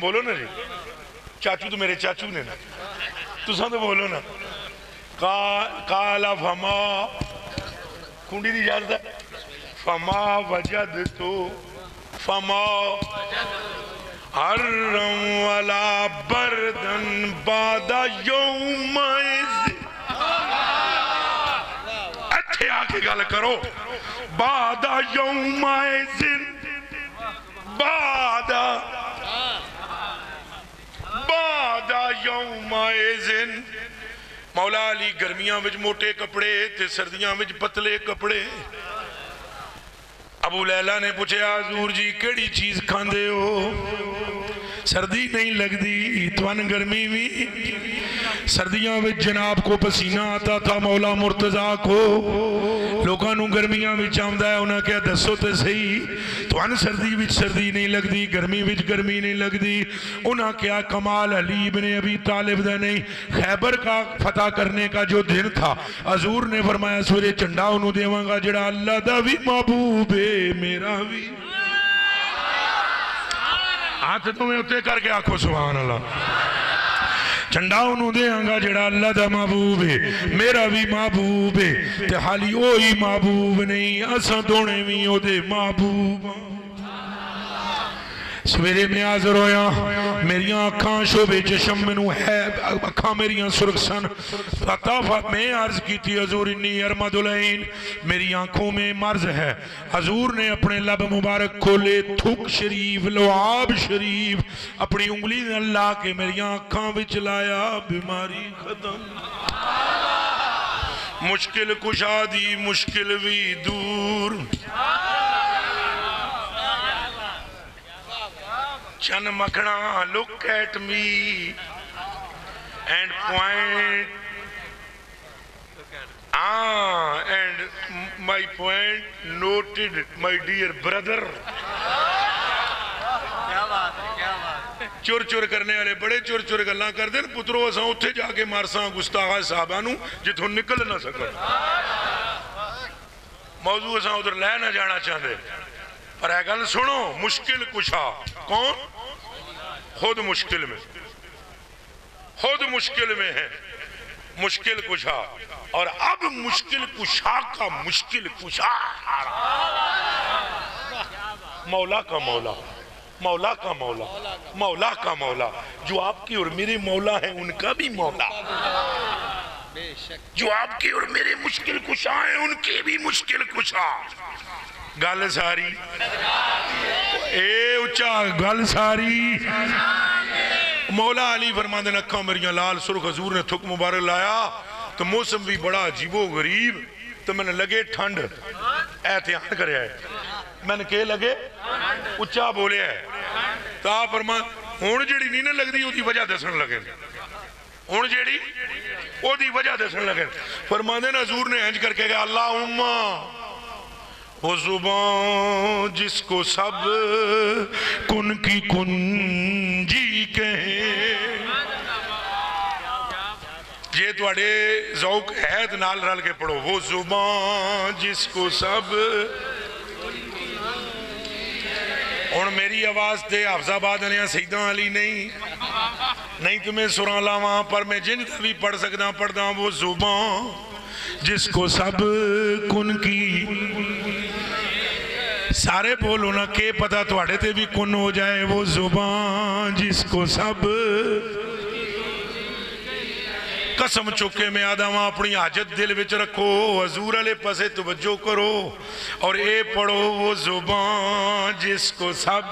बोलो ना जी चाचू तो मेरे चाचू ने ना तुसा तो बोलो ना का काला फमा कुंडी की इजाज़त है फमा वजद तो फमा हर्रम वाला बरदन बादा यौम अच्छे आके गल करो। बादा यौम बादा बादा यौम मौला अली गर्मिया मोटे कपड़े ते सर्दियाँ पतले कपड़े। ਅਬੂ ਲੈਲਾ ਨੇ ਪੁੱਛਿਆ ਹਜ਼ੂਰ ਜੀ ਕਿਹੜੀ ਚੀਜ਼ ਖਾਂਦੇ ਹੋ सर्दी नहीं लगती तवन गर्मी भी। सर्दियों में जनाब को पसीना आता था, मौला मुर्तजा को। लोगों गर्मियों आंदा है, उन्हें क्या दसो तो सही, तवन सर्दी में सर्दी नहीं लगती गर्मी में गर्मी नहीं लगती उन्हें क्या कमाल अलीब ने अभी तालिब का नहीं, खैबर का फतह करने का जो दिन था, हजूर ने फरमाया, सवेरे झंडा उन्होंने देवागा जड़ा अल्लाह का भी महबूब है, मेरा भी। हाथ तो तुम उत्ते करके आखो सुबह अल्लाह झंडा ओनू देंगा जरा अल्लाह का महबूब है, मेरा भी महबूब है हाली ओ ही महबूब नहीं, असा दोने भी महबूब सवेरे मैं हाजिर होया, मेरिया अखा शोभे चशम मैनू है अखा मेरिया सुरख सन। फता मैं अर्ज़ की हजूर इन्नी अरमदुलैन मेरी आँखों में मर्ज है। हजूर ने अपने लब मुबारक खोले, थुक शरीफ, लुआब शरीफ, अपनी उंगली ने ला के मेरिया अखा बिच लाया, बीमारी खत्म। मुश्किल कुशादी मुश्किल भी दूर। चन मखणा look at me and point and my point noted my dear brother चुर चुर करने वाले बड़े चुर चुर गल कर पुत्रो असा उ जाके मारसा सा गुस्ताखा साहबा जिथो निकल ना सक मौजू असा उधर लह ना जाना चाहते पर गल सुनो मुश्किल कुछ आ कौन खुद मुश्किल में। खुद मुश्किल में है। मुश्किल कुशा। और अब मुश्किल कुशा का मुश्किल कुशा। मौला का मौला। मौला का मौला। मौला का मौला। जो आपकी और मेरे मौला है, उनका भी मौला। जो आपकी और मेरे मुश्किल कुशा है, उनके भी मुश्किल कुशा। गल सारी। ए उच्चा गल सारी। मौला अली फरमाते ने अखा मेरिया लाल, सुरख हजूर ने थुक मुबारक लाया। तो मौसम भी बड़ा अजीबो गरीब। तो मैंने लगे ठंड। ऐ ध्यान करे मैंने के लगे? उच्चा बोलिया तो आ फरमा हूँ जी नहीं ना लगती उसकी वजह दसन लगे। हूँ जी वजह दसन लगे। फरमाते ने हजूर ने इंज करके गया अल्लाह उम्मा वो ज़ुबान जिसको सब कुन की कुंजी कहें। जे थोड़े जौक ऐद नाल रल के पढ़ो। वो ज़ुबान जिसको सब हूँ मेरी आवाज़ तो अफजाबाद ने सीधा वाली नहीं। नहीं तो मैं सुरा लाव, पर मैं जिन भी पढ़ सकता पढ़ा वो ज़ुबान जिसको सब कुन की सारे बोलो ना, के पता थोड़े ते भी कुन हो जाए वो ज़ुबान जिसको सब। कसम चुके मैं आदा अपनी हाजत दिल विच रखो, हजूर वाले पासे तवज्जो करो, और ये पढ़ो वो ज़ुबान जिसको सब।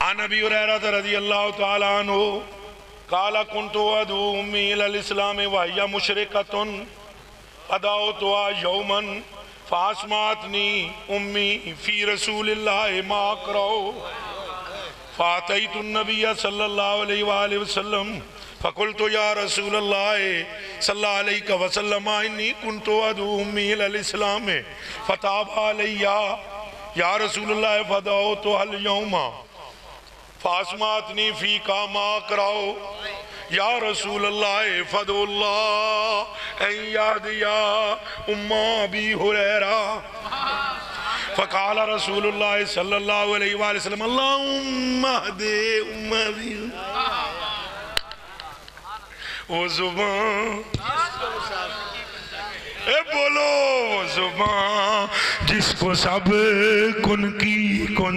अनबी रज़ी अल्लाह अन्हु, काला कुंतु अदू उम्मी इस्लाम वहिया मुशरिकतुन। अदाओ तो यौमन, फासमातनी उम्मी फ़ी रसूलिल्लाह मा करो नबी सल्लल्लाहु अलैहि वाले वसल्लम फकुल तो या रसूल अलैहि वसल्लम, इन्नी कुंतो अदू उम्मी इस्लाम। फताब अलैया या रसूल फदाओ तो हल यौमा। फासमातनी फ़ी का मा कराओ या रसूल अल्लाह फदुल्लाह ऐ याद उम्मा भी हुरैरा। फकाल रसूलुल्लाह सल्लल्लाहु अलैहि दे उम्मा भी वो ज़ुबान। ए बोलो वो ज़ुबान, जिसको सब कुन की कुन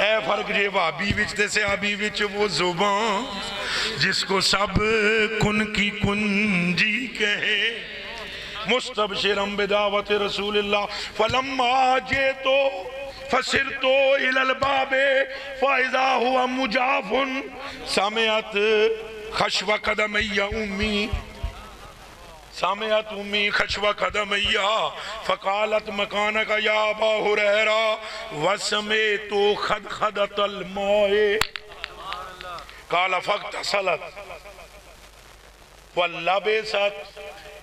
ऐ फ़र्क जे भाभी विच ते सहाबी विच वो ज़ुबान जिसको सब कुन की कुंजी कहे मुस्तब शेरम रसूल फलम तो फसिर तो इलल फ़ायदा हुआ मुजाफुन। सामयत खशवा कदम उम्मी। सामयत उम्मी खशवा कदम फ़कालत मकान का या बाहरा वसमे तो खद खदत मोए। काला सलत। सत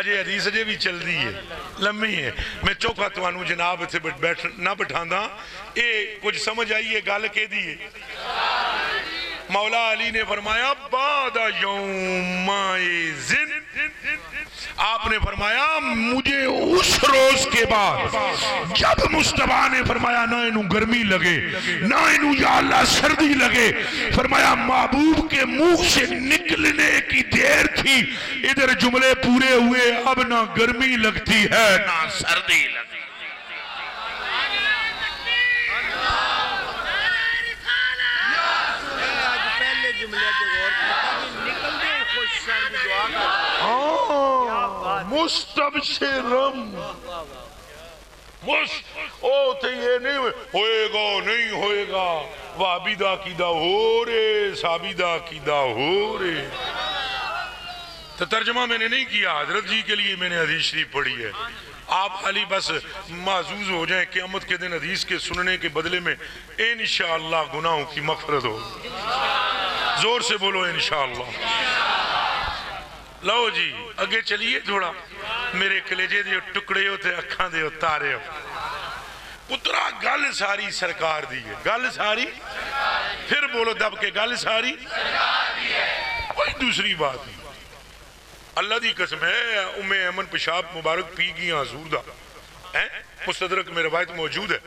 ਅਜੇ ਹਦੀਸ ਅਜੇ ਵੀ ਚੱਲਦੀ ਹੈ ਲੰਮੀ ਹੈ ਮੈਂ ਚੌਕਾ ਤੁਹਾਨੂੰ ਜਨਾਬ ਇੱਥੇ ਬੈਠ ਬੈਠ ਨਾ ਬਿਠਾਉਂਦਾ ਇਹ ਕੁਝ ਸਮਝ ਆਈ ਹੈ ਗੱਲ ਕਿਹਦੀ ਹੈ मौला अली ने फरमाया बादा यौमाइज़िन आपने फरमाया, मुझे उस रोज के बाद, जब मुस्तफ़ा ने फरमाया, ना इनू गर्मी लगे, ना इनू अल्लाह सर्दी लगे, फरमाया, महबूब के मुँह से निकलने की देर थी, इधर जुमले पूरे हुए, अब ना गर्मी लगती है, ना सर्दी लगती। मुस्तब से रम ओ, ते ये नहीं होएगा नहीं होएगा। वाबिदा की दा हो रे, साबिदा की दा हो रे। तो तर्जमा मैंने नहीं किया, हज़रत जी के लिए मैंने हदीस शरीफ पढ़ी है। आप खाली बस महजूज हो जाए, क्यामत के दिन हदीस के सुनने के बदले में इन गुनाहों की मफरत हो। ज़ोर से बोलो इन लो जी, आगे चलिए थोड़ा। ਮੇਰੇ ਕਲੇਜੇ ਦੇ ਟੁਕੜੇ ਹੋ ਤੇ ਅੱਖਾਂ ਦੇ ਉਤਾਰੇ ਪੁੱਤਰਾ ਗੱਲ ਸਾਰੀ ਸਰਕਾਰ ਦੀ ਹੈ ਗੱਲ ਸਾਰੀ ਫਿਰ ਬੋਲੋ ਦਬ ਕੇ ਗੱਲ ਸਾਰੀ कोई दूसरी बात नहीं अल्लाह दी कसम है उम्मे अमन पेशाब मुबारक पी गई हजूर दा हैं मुस्तदरक में रवायत मौजूद है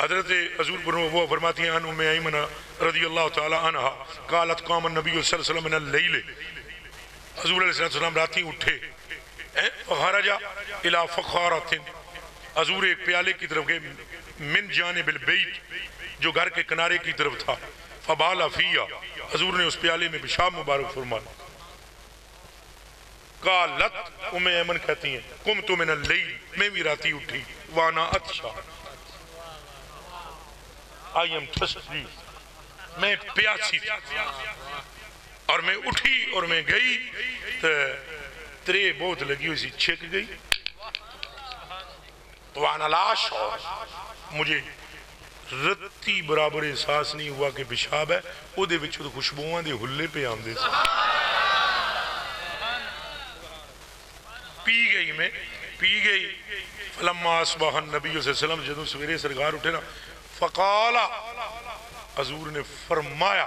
हजरत हजूर पर वो फरमाती हैं अन उम्मे ऐमन रदी अल्लाह तआला अन्हा कालत कामन नबी सल्लल्लाहु अलैहि वसल्लम मिनल लैल हजूर अलैहिस्सलाम राती उठे, हैं? फखरजा इला फखारतिन। हजूर एक प्याले की तरफ़ गए, मिन जानिबिल बैत, जो घर के किनारे की तरफ़ था। फबाला फिया हजूर ने उस प्याले में पेशाब मुबारक फरमाया। कालत, उम्मे ऐमन कहती हैं, कुम तो मिनल लैल, मैं भी राती उठी, वाना अच्छा आई एम थर्स्टी मैं प्यासी थी। और मैं उठी और मैं गई तो त्रे बहुत लगी हुई सी छिक गई वानलाश और मुझे रत्ती बराबर एहसास नहीं हुआ कि पेशाब है ਉਹਦੇ ਵਿੱਚ ਤਾਂ ਖੁਸ਼ਬੂਆਂ ਦੇ ਹੁੱਲੇ ਪੇ ਆਉਂਦੇ ਸੀ पी गई मैं पी गई फलम्मा असबाहन नबी वसल्लम जदों सवेरे सरकार उठे ना फकाला हजूर ने फरमाया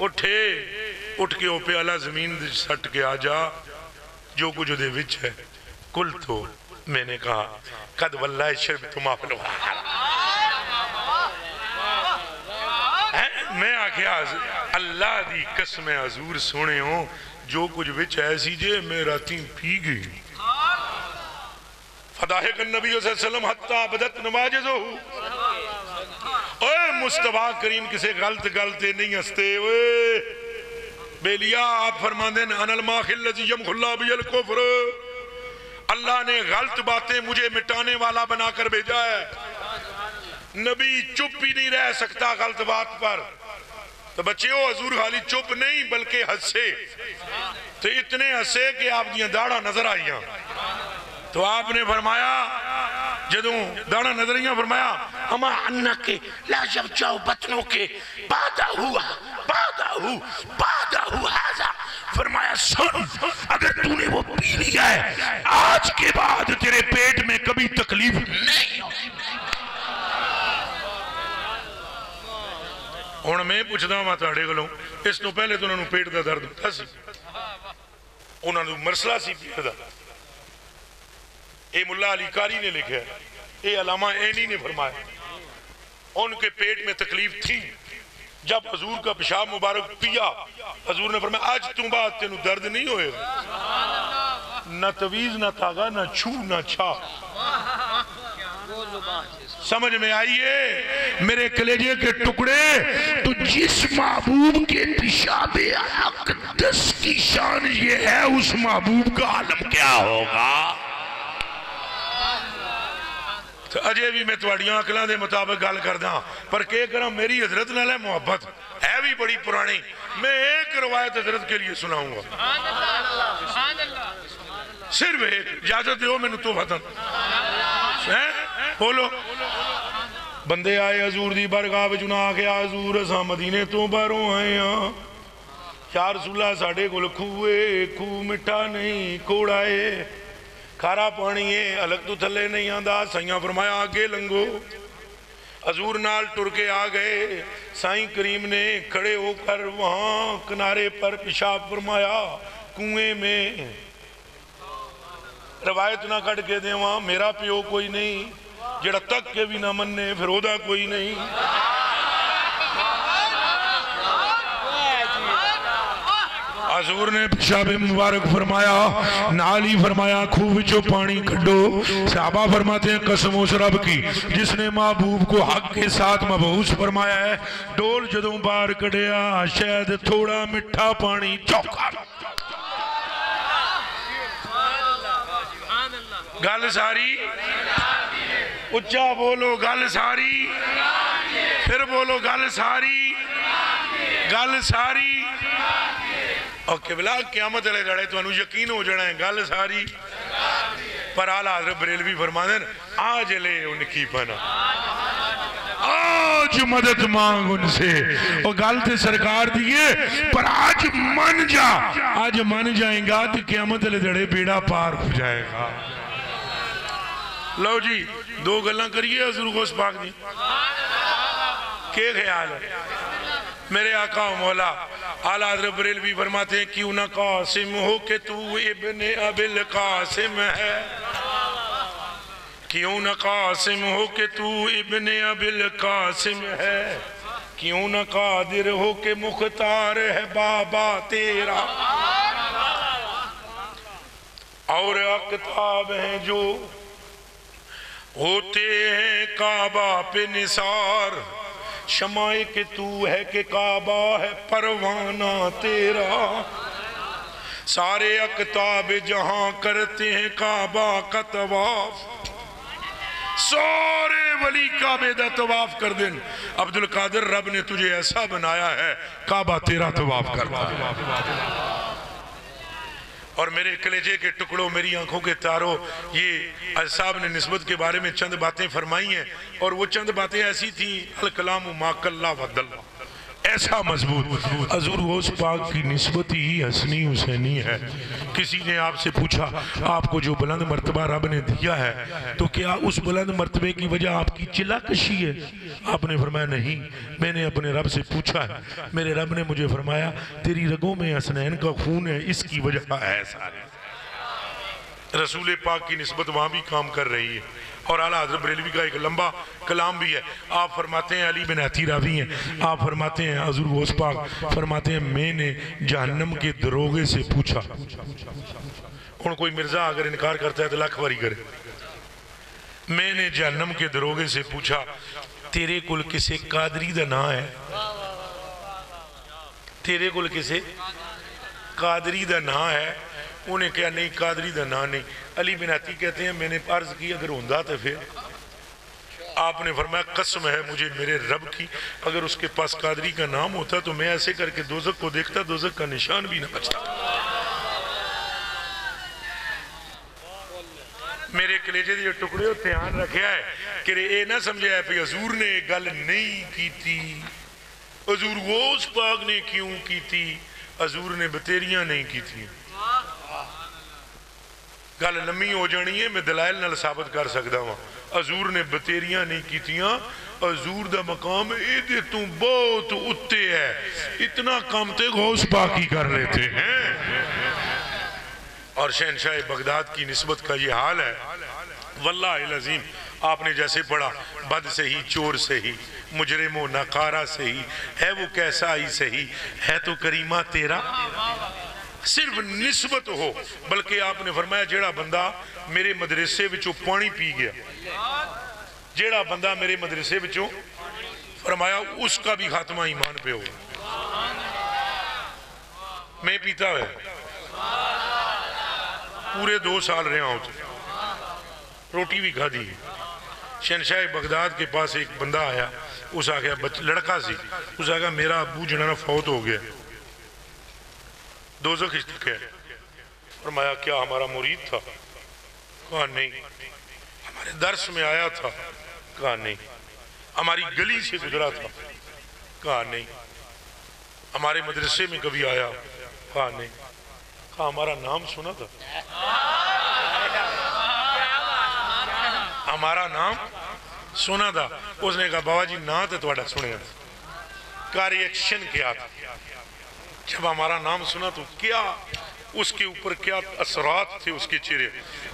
उठे उठ के ओ आला ज़मीन सट के आ जा जो कुछ दे विच है कुल तो मैंने कहा कद वल्ला शर्ब तुम आप मैं आख्या अल्लाह दी कसम हजूर सुने हो जो कुछ विच ऐसी जे मैं राती पी गई करीम किसे गलत नहीं बेलिया, आप फरमाते अल्लाह ने गलत बातें मुझे मिटाने वाला बनाकर भेजा है। नबी चुप ही नहीं रह सकता गलत बात पर। तो बच्चे हो हजूर खाली चुप नहीं, बल्कि हंसे। तो इतने हंसे कि आप दाड़ा नज़र आईया। तो आपने फरमाया, जदों दाना नज़रिया फरमाया, अमा अन्ना के, लाजब जाओ बतनों के पादा हुआ पादा हु बादा हुआ फरमाया, सुन, अगर तूने वो पी लिया है, आज के बाद तेरे पेट में कभी तकलीफ़ नहीं हूँ मैं पूछता वा थोड़े को इस तो पहले तो उन्होंने पेट का दर्द दिता उन्होंने मरसला सी पेट का ये मुल्ला अली कारी ने लिखा ये अलामा एनी ने फरमाया उनके पेट में तकलीफ़ थी। जब हजूर का पेशाब मुबारक पिया, हजूर ने फरमाया, आज तू बाद तेन दर्द नहीं होएगा न तवीज, न तागा, न छू, न छा। समझ में आइए मेरे कलेजे के टुकड़े तो जिस महबूब के पेशाब अकदस की शान ये है, उस महबूब का आलम क्या होगा? तो अजे भी मैं थोड़िया अकलों के मुताबिक गल करदा पर के करा मेरी हज़रत है मोहब्बत है भी बड़ी पुरानी मैं एक रवायत हज़रत के लिए सुनाऊँगा सिर्फ़ एक इजाज़त दो मैंने तो वतन बोलो बंदे आए हजूर दी बरगाह ना के हजूर असा मदीने तो बाहरों आए हाँ चार सूला साढ़े कोल खूए खूह मिठा नहीं कोड़ा है खारा पानी है, अलग तो थले नहीं आंदा। साइया फरमाया, आगे लंघो हजूर नाल टुर के आ गए। साईं करीम ने खड़े होकर वहाँ किनारे पर पेशाब फरमाया, कुएँ में। रवायत ना कट के देवा, मेरा प्यो कोई नहीं, जेड़ा तक के भी ना मन्ने, फिर ओदा कोई नहीं। हजूर ने पेशाब मुबारक फरमाया, नाल ही फरमाया खूह विचों पानी कड्डो साहबा फरमाते हैं, कसम उस रब की, जिसने महबूब को हक के साथ मबूस फरमाया है, डोल जदों बाहर कढ़िया, शायद थोड़ा मिठा पानी चौका। गल सारी? उच्चा बोलो, गल सारी। फिर बोलो, गल सारी। गल सारी। और किबला क्यामत वाले लड़े तो यकीन हो जाए गल सारी। पर आल हज़रत बरेलवी दे आज ले उनकी पना आज मदद मांग उनसे। और गल तो सरकार है, पर आज मन जा, आज मन जाएगा तो क्यामत वाले दड़े बेड़ा पार हो जाएगा। लो जी, दो गल करिए हजूर गोस पाक दी के ख्याल है? मेरे आका मौला आला हज़रत बरेलवी फरमाते हैं, क्यों ना कासिम हो के तू इब्ने अबिल कासिम है? क्यों न कासिम हो के तू इब्ने अबिल कासिम है? क्यों न कादिर हो के मुख्तार है बाबा तेरा? और अकताब हैं जो होते हैं काबा पे निसार। शमाए के तू है के काबा है परवाना तेरा। सारे अकताब जहाँ करते हैं काबा का तवाफ। सारे वली काबे का तवाफ कर देन। अब्दुल कादिर रब ने तुझे ऐसा बनाया है, काबा तेरा तवाफ करता है। और मेरे कलेजे के टुकड़ों, मेरी आँखों के तारों, ये अज साहब ने नस्बत के बारे में चंद बातें फरमाई हैं। और वो चंद बातें ऐसी थी अल कलाम माकल्ला वदल्ला ऐसा मज़बूत। हजूर गौस पाक की नस्बत ही हसनी हुसैनी है। किसी ने आपसे पूछा, आपको जो बुलंद मर्तबा रब ने दिया है तो क्या उस बुलंद मर्तबे की वजह आपकी चिल्ला कशी है? आपने फरमाया, नहीं, मैंने अपने रब से पूछा है। मेरे रब ने मुझे फरमाया, तेरी रगों में हसनैन का खून है, इसकी वजह है सारे। रसूल पाक की नस्बत वहाँ भी काम कर रही है। और आला हज़रत बरेलवी का एक लंबा कलाम भी है। आप फरमाते हैं अली बिन हती रावी हैं। आप फरमाते हैं हजूर गोस पाक। फरमाते हैं, मैंने जहन्नम के दरोगे से पूछा। हूँ कोई मिर्ज़ा अगर इनकार करता है तो लख बारी करे। मैंने जहन्नम के दरोगे से पूछा, तेरे कुल किसे कादरी का ना है? तेरे कुल किसे? कादरी का ना है। उन्हें कहा, नहीं, कादरी का नाम नहीं। अली बिनाती कहते हैं, मैंने अर्ज़ की, अगर होंदा तो फिर। आपने फरमाया, कसम है मुझे, मेरे रब की। अगर उसके पास कादरी का नाम होता तो मैं ऐसे करके दोजक को देखता दोजक का निशान भी ना बचता। मेरे कलेजे के टुकड़े ध्यान रखा है कि ये ना समझाया भी हजूर ने गल नहीं की हजूर वो उस पाक ने क्यों की हजूर ने बतेरियाँ नहीं की थी गल लम्मी हो जानी है, मैं दलाइल नाल साबित कर सकता वहाँ हजूर ने बतेरियाँ नहीं कीतियाँ। हजूर दा मकाम तू बहुत उत्ते है। इतना कम ते गौस पाकी कर लेते हैं। और शहनशाह बगदाद की निस्बत का ये हाल है। वल्लाह अजीम, आपने जैसे पढ़ा, बद से ही चोर से ही मुजरिमो, नकारा से ही है वो कैसा ही सही, है तो करीमा तेरा? सिर्फ़ निस्बत हो, बल्कि आपने फरमाया, जेड़ा बंदा मेरे मदरसे पानी पी गया। जेड़ा बंदा मेरे मदरसे फरमाया, उसका भी खात्मा ईमान पे होगा। मैं पीता है पूरे दो साल रहा हूँ रोटी भी खाधी शहनशाह बगदाद के पास एक बंदा आया, उस आख्या, बच लड़का सी, उस आख्या, मेरा अबू जना फौत हो गया। दोजो खिंच है। फरमाया, क्या हमारा मुरीद था? कहा, नहीं। हमारे दर्श में आया था। कहा, नहीं। हमारी गली से गुजरा था। कहा, नहीं। हमारे मदरसे में कभी आया। कहा, नहीं। कहा, हमारा नाम सुना था? हमारा नाम सुना था। उसने कहा, बाबा जी, ना तो सुने का रिएक्शन क्या था जब हमारा नाम सुना तो क्या उसके ऊपर क्या असरात थे उसके चेहरे?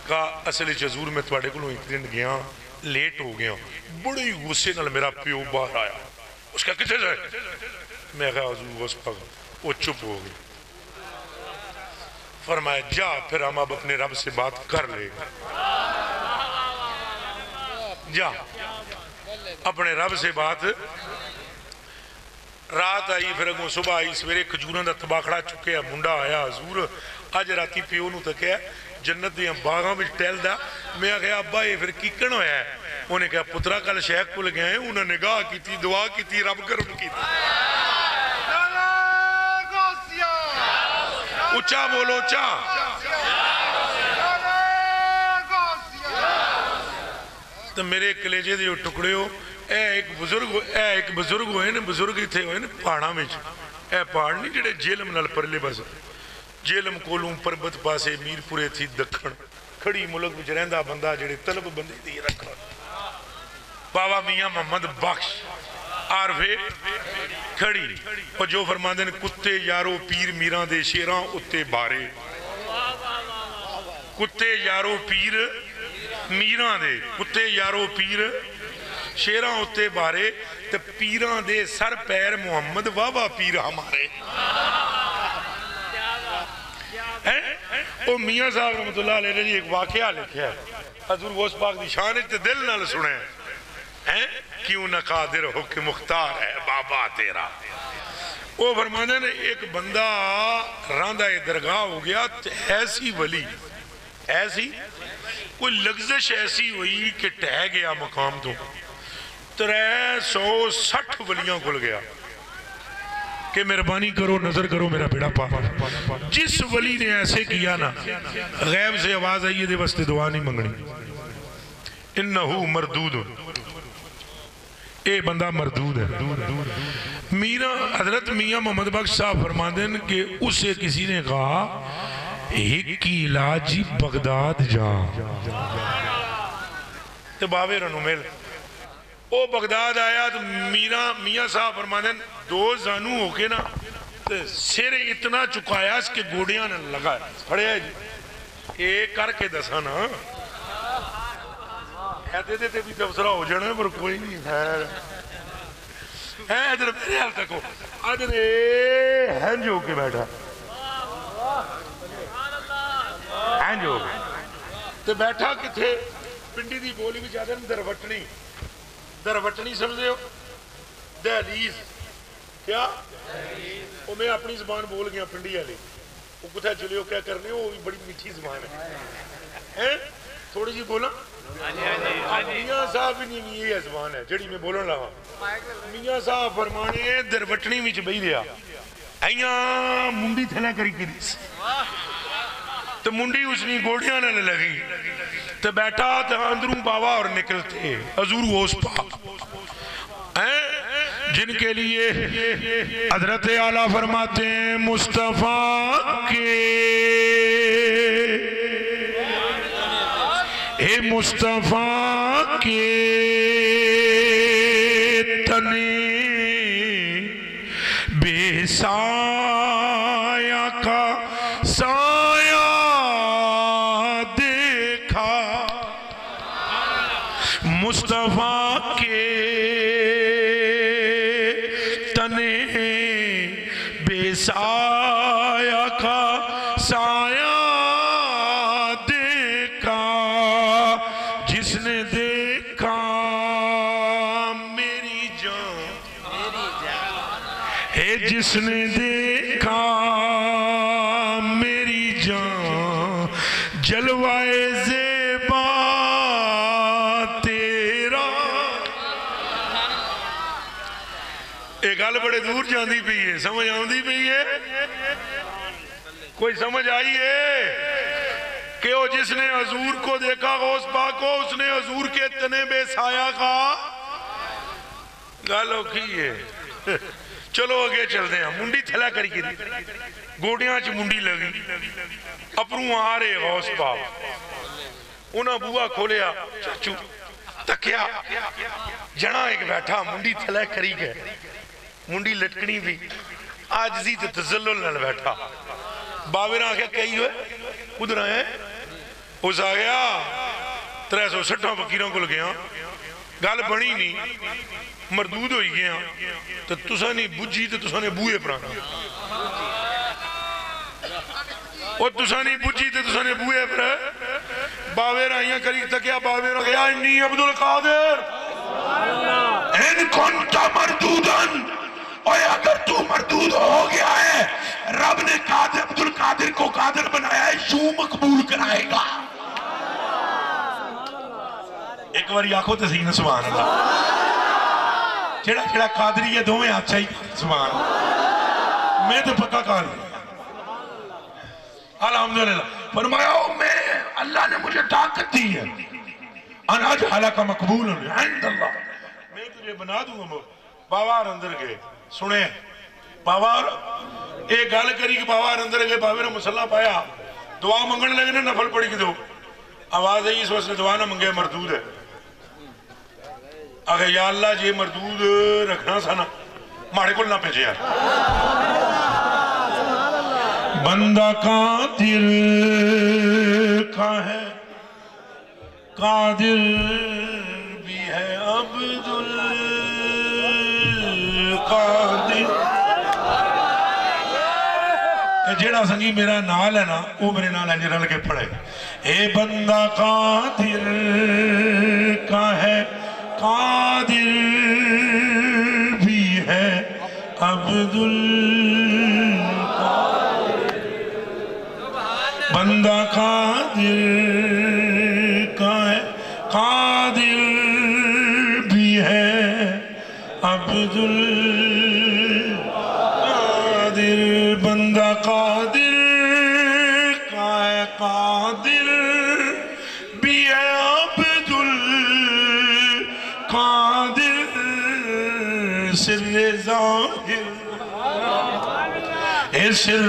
का असल जजूर, में थोड़े को एक दिन गया, लेट हो गया बड़े गुस्से नाल मेरा प्यो बाहर आया। उसका कितने जाए मैं कहा, हजूर उस पग वो चुप हो गई। फरमाया, जा, फिर हम अब अपने रब से बात कर लेंगे जा। अपने रब से बात रात आई फिर अगों सुबह आई सवेरे खजूर का तबाखड़ा चुकया मुंडा आया हजूर अज राती प्यो न तकिया जन्नत दागा में टहलदा मैं आख्या अब्बा ये फिर कीकन होया उन्हें कहा पुत्रा कल शैख भुल गए उन्हें निगाह की दुआ की रब करम की उच्चा बोलो चा तो मेरे कलेजे के टुकड़े हो ਇਹ ਇੱਕ ਬਜ਼ੁਰਗ ਇਹ ਇੱਕ ਬਜ਼ੁਰਗ ਹੋਏ ਨੇ, ਬਜ਼ੁਰਗ ਇੱਥੇ ਹੋਏ ਨੇ ਪਹਾੜਾਂ ਵਿੱਚ। ਇਹ ਪਹਾੜ ਨਹੀਂ ਜਿਹੜੇ ਜੇਲਮ ਨਾਲ ਪਰਲੇ ਬਸ ਜੇਲਮ ਕੋਲੋਂ ਪਰਬਤ ਪਾਸੇ ਮੀਰਪੁਰੇ ਥੀ ਦੱਖਣ। ਖੜੀ ਮੁਲਕ ਵਿੱਚ ਰਹਿੰਦਾ ਬੰਦਾ ਜਿਹੜੇ ਤਲਬ ਬੰਦੇ ਦੀ ਰੱਖ ਬਾਬਾ ਮੀਆਂ ਮੁਹੰਮਦ ਬਖਸ਼। ਆਰਫੇ ਖੜੀ। ਉਹ ਜੋ ਫਰਮਾਉਂਦੇ ਨੇ, ਕੁੱਤੇ ਯਾਰੋ ਪੀਰ ਮੀਰਾਂ ਦੇ ਸ਼ੇਰਾਂ ਉੱਤੇ ਬਾਰੇ। ਕੁੱਤੇ ਯਾਰੋ ਪੀਰ ਮੀਰਾਂ ਦੇ, ਕੁੱਤੇ ਯਾਰੋ ਪੀਰ शेर उत्ते बारे तो पीर दे सर पैर मुहम्मद वाहवा पीर हमारे। ओ मियाँ साहब रहमतुल्लाह ने जी एक वाकया लिखा है। हजूर उस पाक की शान ते दिल नाल सुने हैं। क्यों न कादिर हो कि मुख्तार है बाबा तेरा। वो फरमाने ने, एक बंदा रांदा दरगाह हो गया ऐसी वली, ऐसी? कोई लग्जश ऐसी हुई कि टह गया मकाम तो? त्रै सौ सठ वलियाँ खुल गया। कि मेहरबानी करो, नज़र करो मेरा बेड़ा पा जिस वली ने ऐसे किया ना, गैब से आवाज़ आई ये वास्ते दुआ नहीं मंगनी। इन मरदूद। ये बंदा मरदूद है। मीरा, हज़रत मियाँ मोहम्मद बख्श साहब फरमाते कि उसे किसी ने कहा एक की इलाज बगदाद जा। तो वो बगदाद आया तो मीरा, मियाँ साहब फरमाते दो जानू होके ना तो सिर इतना चुकाया इसके गोडिया ने लगा फड़िया जी। ये करके दसा ना। तबसरा हो जाना पर कोई नहीं है, इधर मेरे हाल तक इधर हैंज होके बैठा। हैंज हो तो बैठा किथे? पिंडी की बोली भी ज़्यादा दरवटनी। दरवटनी समझे हो? दहलीज। क्या? वो मैं अपनी जबान बोल गया पिंडी वाली वो कुछ चले क्या करने हो? वो भी बड़ी मीठी जबान है। हैं? थोड़ी जी बोला। मियाँ साहब भी नहीं ये जबान है जड़ी मैं बोलन लगा। मियाँ साहब फरमाने दरवटनी विच बही रहा। मुंडी थले करी तो मुंडी उसनी गोड़ियाँ लगी। तो बैठा तो अंदरू बाबा और निकलते। हजूर पाक जिनके लिए हज़रत आला फरमाते हैं, मुस्तफ़ा के। ए मुस्तफ़ा के तने बेसाया का साया मुस्तफ़ा के तने बेसाया का साया देखा जिसने देखा मेरी जान। है जिसने गल बड़े दूर जाती पई है, समझ आती पई है? कोई समझ आई है कि वो जिसने हजूर को देखा गौस पाक को, उसने हजूर के तने बेसाया का गल औखी है। <laughs> चलो अगे चलते हैं। मुंडी थला करी गोडियाँ च मुंडी लगी। अपरू आ रहे गौस पाक। उन्हें बुआ खोलिया, चाचू, तकिया। जना एक बैठा, मुंडी थला करी गए। मुंडी लटकनी भी आज सी तो नाल बैठा। बाबे ने आख्या कई हुए उधर आए उस आ गया, त्रै सौ सट्ठा फकीर को गया। गल बनी नहीं मरदूद हो गया। तो तुसा नहीं बुझी तो तुसा ने बूहे पराना। तुसा नहीं बुझी तो तुसा ने बूहे पर। बावे राइया करी तकिया बावे गया अब्दुल कादिर, इन कुंता मरदूदन और अगर तू मरदूद हो गया है, रब ने कादिर, अब्दुल कादिर को कादिर बनाया है, यूँ मकबूल कराएगा। एक बार आखो तो सही ना अल्लाह जेड़ा जेड़ा कादरी है, दोवें अच्छा ही। सुभान मैं तो पक्का कादरी अल्हम्दुलिल्लाह। फरमाया, "ओ मैं अल्लाह ने मुझे ताकत दी है। अनाज हालाका मकबूल अल्लाह मैं तुझे बना दूँगा बाबा अंदर गए। सुने। बाबा, एक गल करी कि बाबा, अंदर गए, बाबे ने मसला पाया। दुआ मंगन लगे ना, नफल पड़ी कि दो। आवाज़ आई इस वास्ते दुआ ना मंगे, मरदूद है। आगे या अल्लाह, जे मरदूद रखना सा ना, माड़े को ना भेजे यार। बंदा कादिर का है? कादिर भी है अब्दुल। ਪਾਉਂਦੀ ਇਹ ਜਿਹੜਾ ਸੰਗੀ ਮੇਰਾ ਨਾਲ ਹੈ ਨਾ ਉਹ ਮੇਰੇ ਨਾਲ ਇੰਜ ਰਲ ਕੇ ਪੜੇ ਇਹ ਬੰਦਾ ਕਾਦਰ ਕਾ ਹੈ ਕਾਦਰ ਵੀ ਹੈ ਅਬਦੁਲ ਕਾਦਰ ਬੰਦਾ ਕਾਦਰ ਕਾ ਹੈ ਕਾਦਰ अब्दुल कादिर बंदा कादिर का है कादिर? भी अब्दुल कादिर सिर ज़ाहिर। सिर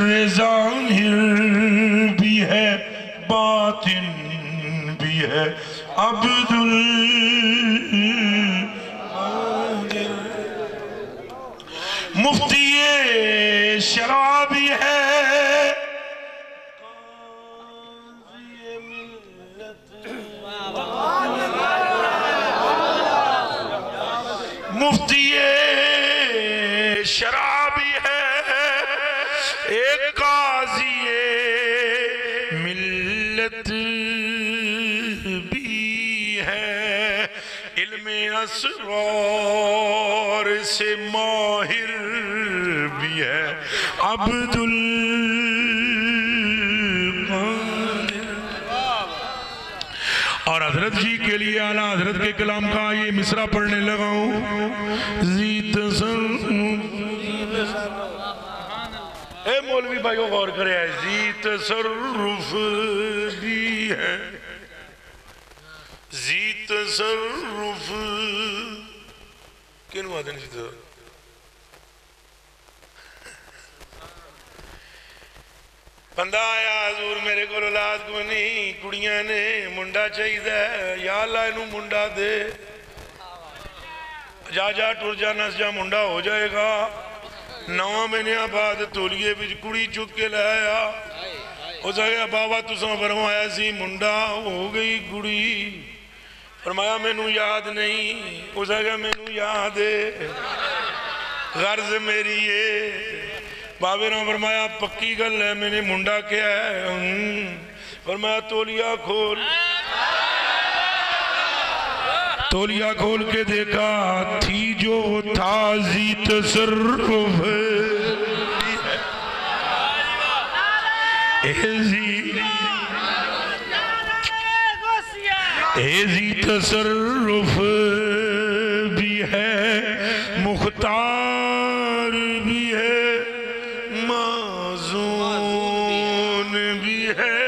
से माहिर भी है। अब्दुल और हज़रत जी के लिए आला हज़रत के कलाम का ये मिसरा पढ़ने लगा हूँ। जीत ए मौलवी भाई को गौर करे, जीत सरुफ भी है। जीत सरुफ किन जी तो? बंदा आया हजूर मेरे को औलाद को नहीं कुड़ियाँ ने मुंडा चाहिए या अल्लाह इनू मुंडा दे। जा जा टुर जा नस जा मुंडा हो जाएगा। नौ महीने बाद तोलिए बिच कुड़ी चुक के लाया उस आखिया बाबा तुसा फरमाया सी मुंडा हो गई कुड़ी। फरमाया, मैनू याद नहीं। उस आखिया मैनू याद है। गर्ज मेरी है। बाबे ने फरमाया, पक्की गल है, मैंने मुंडा क्या है। हम्म। फरमाया, तोलिया खोल। तोलिया खोल के देखा, थी जो था जी तसर्रुफ एजी तसर्रुफ भी है, मुख्तार भी है माजून भी है।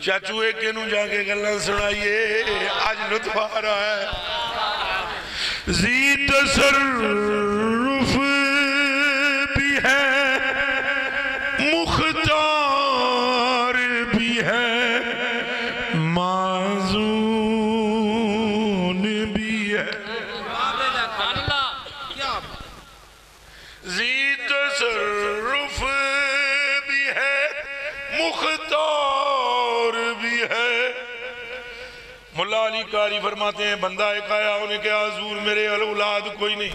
चाचू, एक नू जाके गल्ला सुनाइए, आज लुत्फ आ रहा है। जी तसर्रुफ कारी फरमाते हैं, बंदा एक आया, उन्हें कहा, हजूर, मेरे अल औलाद कोई नहीं।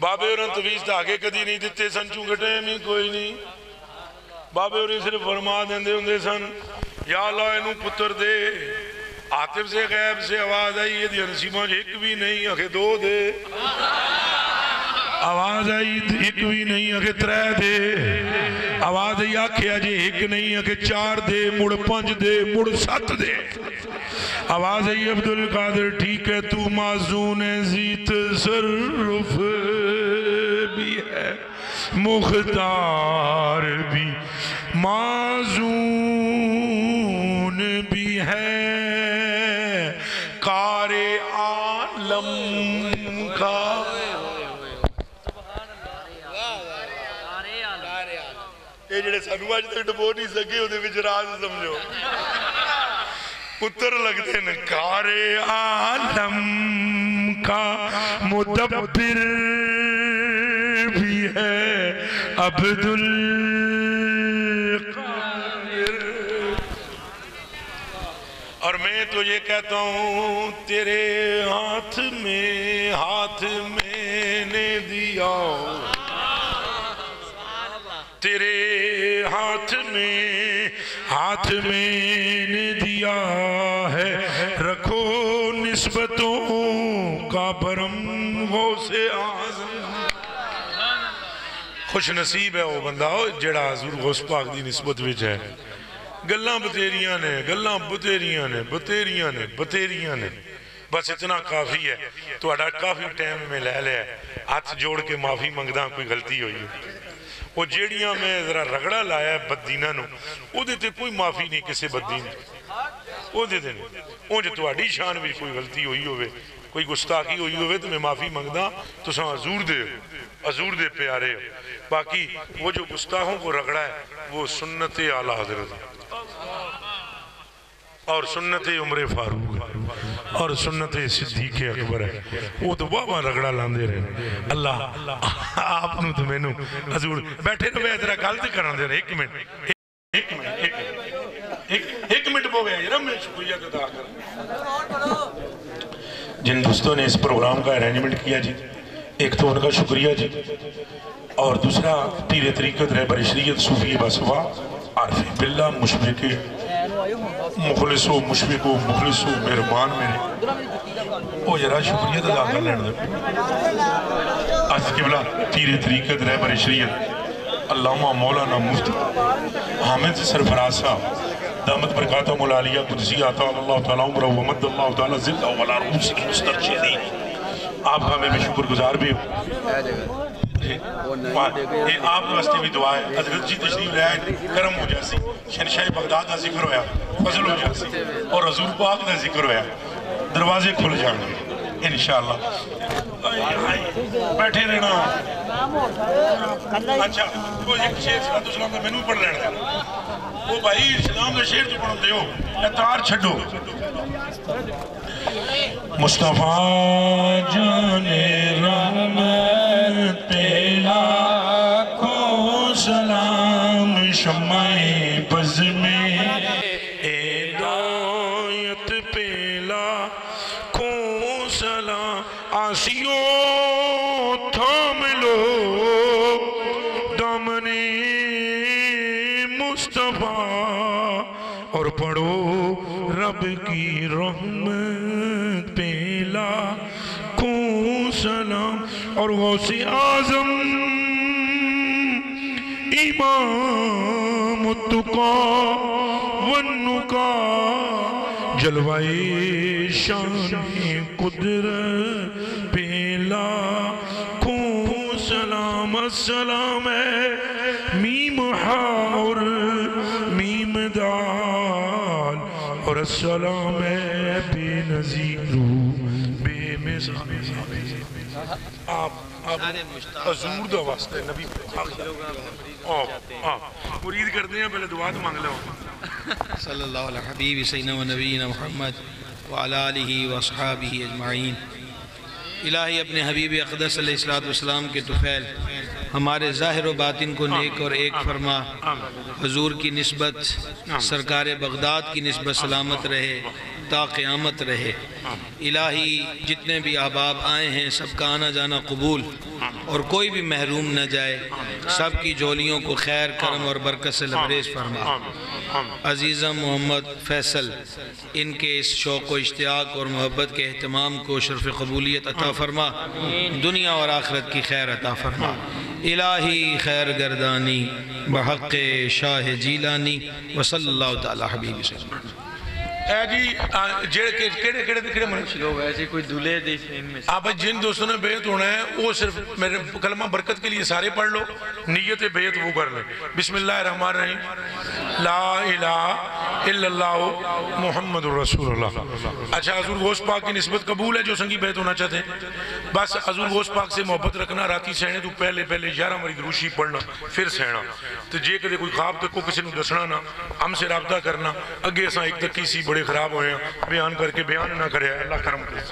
बाबे और तवीज धागे कदी नहीं दिते सन चूंगटे में कोई नहीं। बाबे और सिर्फ़ फरमा देंदे होंगे सन, या अल्लाह इनू पुत्र दे। आतिफ से गैब से आवाज़ आई ये नसीबा एक भी नहीं आखे दो दे। आवाज़ आई एक भी नहीं अगे त्रै दे। आवाज़ आई आखिया जे एक नहीं अगे चार दे, मुड़ पंज दे, मुड़ सत दे। आवाज आई अब्दुल कादिर ठीक है तू माजून है जीत सरुफ भी है मुख्तार भी माजून भी है कारे आलम का ਇਹ ਜਿਹੜੇ ਸਾਨੂੰ ਅੱਜ ਤੱਕ ਡਬੋ ਨਹੀਂ ਸਕੇ ਉਹਦੇ ਵਿੱਚ ਰਾਜ ਸਮਝੋ पुत्र लगते न कारे आलम का मुदब्बिर भी है, अब्दुल और मैं तो ये कहता हूँ, तेरे हाथ में, हाथ मैंने दिया। तेरे हाथ में हाथ में किया है। रखो नस्बतों का भरम हो से आज़म। खुश नसीब है वह बंदा जोड़ा हजूर गौस पाक की नस्बत में है। गल् बतेरिया ने गल् बतेरिया ने बतेरिया ने बतेरिया ने। बस इतना काफ़ी है। तो काफ़ी टाइम में लै लिया हाथ जोड़ के माफ़ी मंगदा, कोई गलती हुई है। वो जड़िया मैं जरा रगड़ा लाया बदीना कोई माफ़ी नहीं किसी बदीन ਉਹਦੇ ਤੇ ਨਹੀਂ ਉਂਝ ਤੁਹਾਡੀ ਸ਼ਾਨ ਵਿੱਚ ਕੋਈ ਗਲਤੀ ਹੋਈ ਹੋਵੇ ਕੋਈ ਗੁਸਤਾਖੀ ਹੋਈ ਹੋਵੇ ਤੇ ਮੈਂ ਮਾਫੀ ਮੰਗਦਾ ਤੁਸੀਂ ਹਜ਼ੂਰ ਦੇ ਹੋ, हजूर दे प्यारे हो बाकी वो जो गुस्ताखों को रगड़ा है वो सुन्नत आला हजरत है। और सुन्नत उम्र फारूक है और सुन्नत सिद्दीक अकबर है वो तो वाह रगड़ा लांदे रहे अल्लाह आप नु तो मैनू हजूर बैठे रहो जरा गल तो करा दे एक मिनट एक मिनट एक मिनट कर जिन दोस्तों ने इस प्रोग्राम का अरेंजमेंट किया जी, एक तो उनका शुक्रिया जी, और दूसरा पीर तरीक़त रहबर शरीयत सूफी बसवा, आरफी बिल्ला मुशबिक मुखलिस मुशबिक मुखलिस, मेहरबान मेरे। वो जरा शुक्रिया अदा कर लेने दो। अज किबला पीर तरीक़त रहबर शरीयत अल्लामा मौलाना मुफ़्त हामिद सरफराज साहब दामद बरकात मुलालिया कुदसी आता अल्लाह ताला उम्र व मद अल्लाह ताला जिल्ला वला रूस की मुस्तरशिदी आपका मैं भी शुक्रगुजार भी हूँ। आप वास्ते भी दुआ है। हज़रत जी तशरीफ़ ले आए करम हो जासी शहनशाह बगदाद का ज़िक्र होया फजल हो जासी और हजूर पाक का ज़िक्र होया। दरवाजे खुल जाएँगे इंशाअल्लाह। बैठे रहना। अच्छा वो एक शेर का मैनू पढ़ लेना। वो भाई इस्लाम के शेर तो पढ़ते हो तार छो मुस्तफ़ा जाने रहमत पे लाखों सलाम शमाए बज में हिदायत पे लाखों सलाम, आसियों रब की रहमत पेला को सलाम और गौसे आज़म। इमाम तुका वनुका जलवाए शान कुदरत पेला को सलाम। सलाम है। और सलाम है बेनजीरू बेमिसाल आप आप हजूर दा वास्ते नबी आप आप मुरीद करते हैं। पहले दुआ तो मांग लो। सल्लल्लाहु अलैहि हबीब सैदना व नबीना मोहम्मद व अला आलिहि व असहाबिहि अजमाइन। इलाही अपने हबीब अक़दस अलैहिस्सलाम के तुफ़ैल। हमारे ज़ाहिर बातिन को नेक और एक फरमा हजूर की नस्बत सरकार बगदाद की नस्बत सलामत रहे। ता रहे। इलाही, जितने भी अहबाब आए हैं, सबका आना जाना कबूल। और कोई भी महरूम न जाए, सब की जोलियों को खैर, करम और बरकत से लबरेज फरमा। अजीज़ा मोहम्मद फैसल, इनके इस शौक़ व इश्तियाक और मोहब्बत के अहतमाम को शरफ़ कबूलियत अता फरमा। दुनिया और आखरत की खैर अता फरमा। इलाही खैर गर्दानी बहक़ शाह जीलानी वसल्ला हबीब वसल्लम जी जेड़े केड़े केड़े केड़े मनुष्य? लोग ऐसे कोई दूल्हे इनमें आप जिन दोस्तों ने बेहत होना है वो सिर्फ़ मेरे कलमा बरकत के लिए सारे पढ़ लो नीयत बेहत वो कर ले। बिस्मिल्लाह रहमान रहीम ला इलाहा इल्लल्लाह अच्छा हजूर गोश पाक की निस्बत कबूल है जो संगी बेहत होना चाहते हैं। बस हजूर गोश पाक से मोहब्बत रखना राती सहने तो पहले पहले ग्यारह मरी रूशी पढ़ना फिर सहना। तो जे कदे कोई खाब तक को किसी दसना ना हमसे रबता करना अगे असा एक तक सी बड़े खराब हो। बयान करके बयान ना करे अल्लाह करम करे।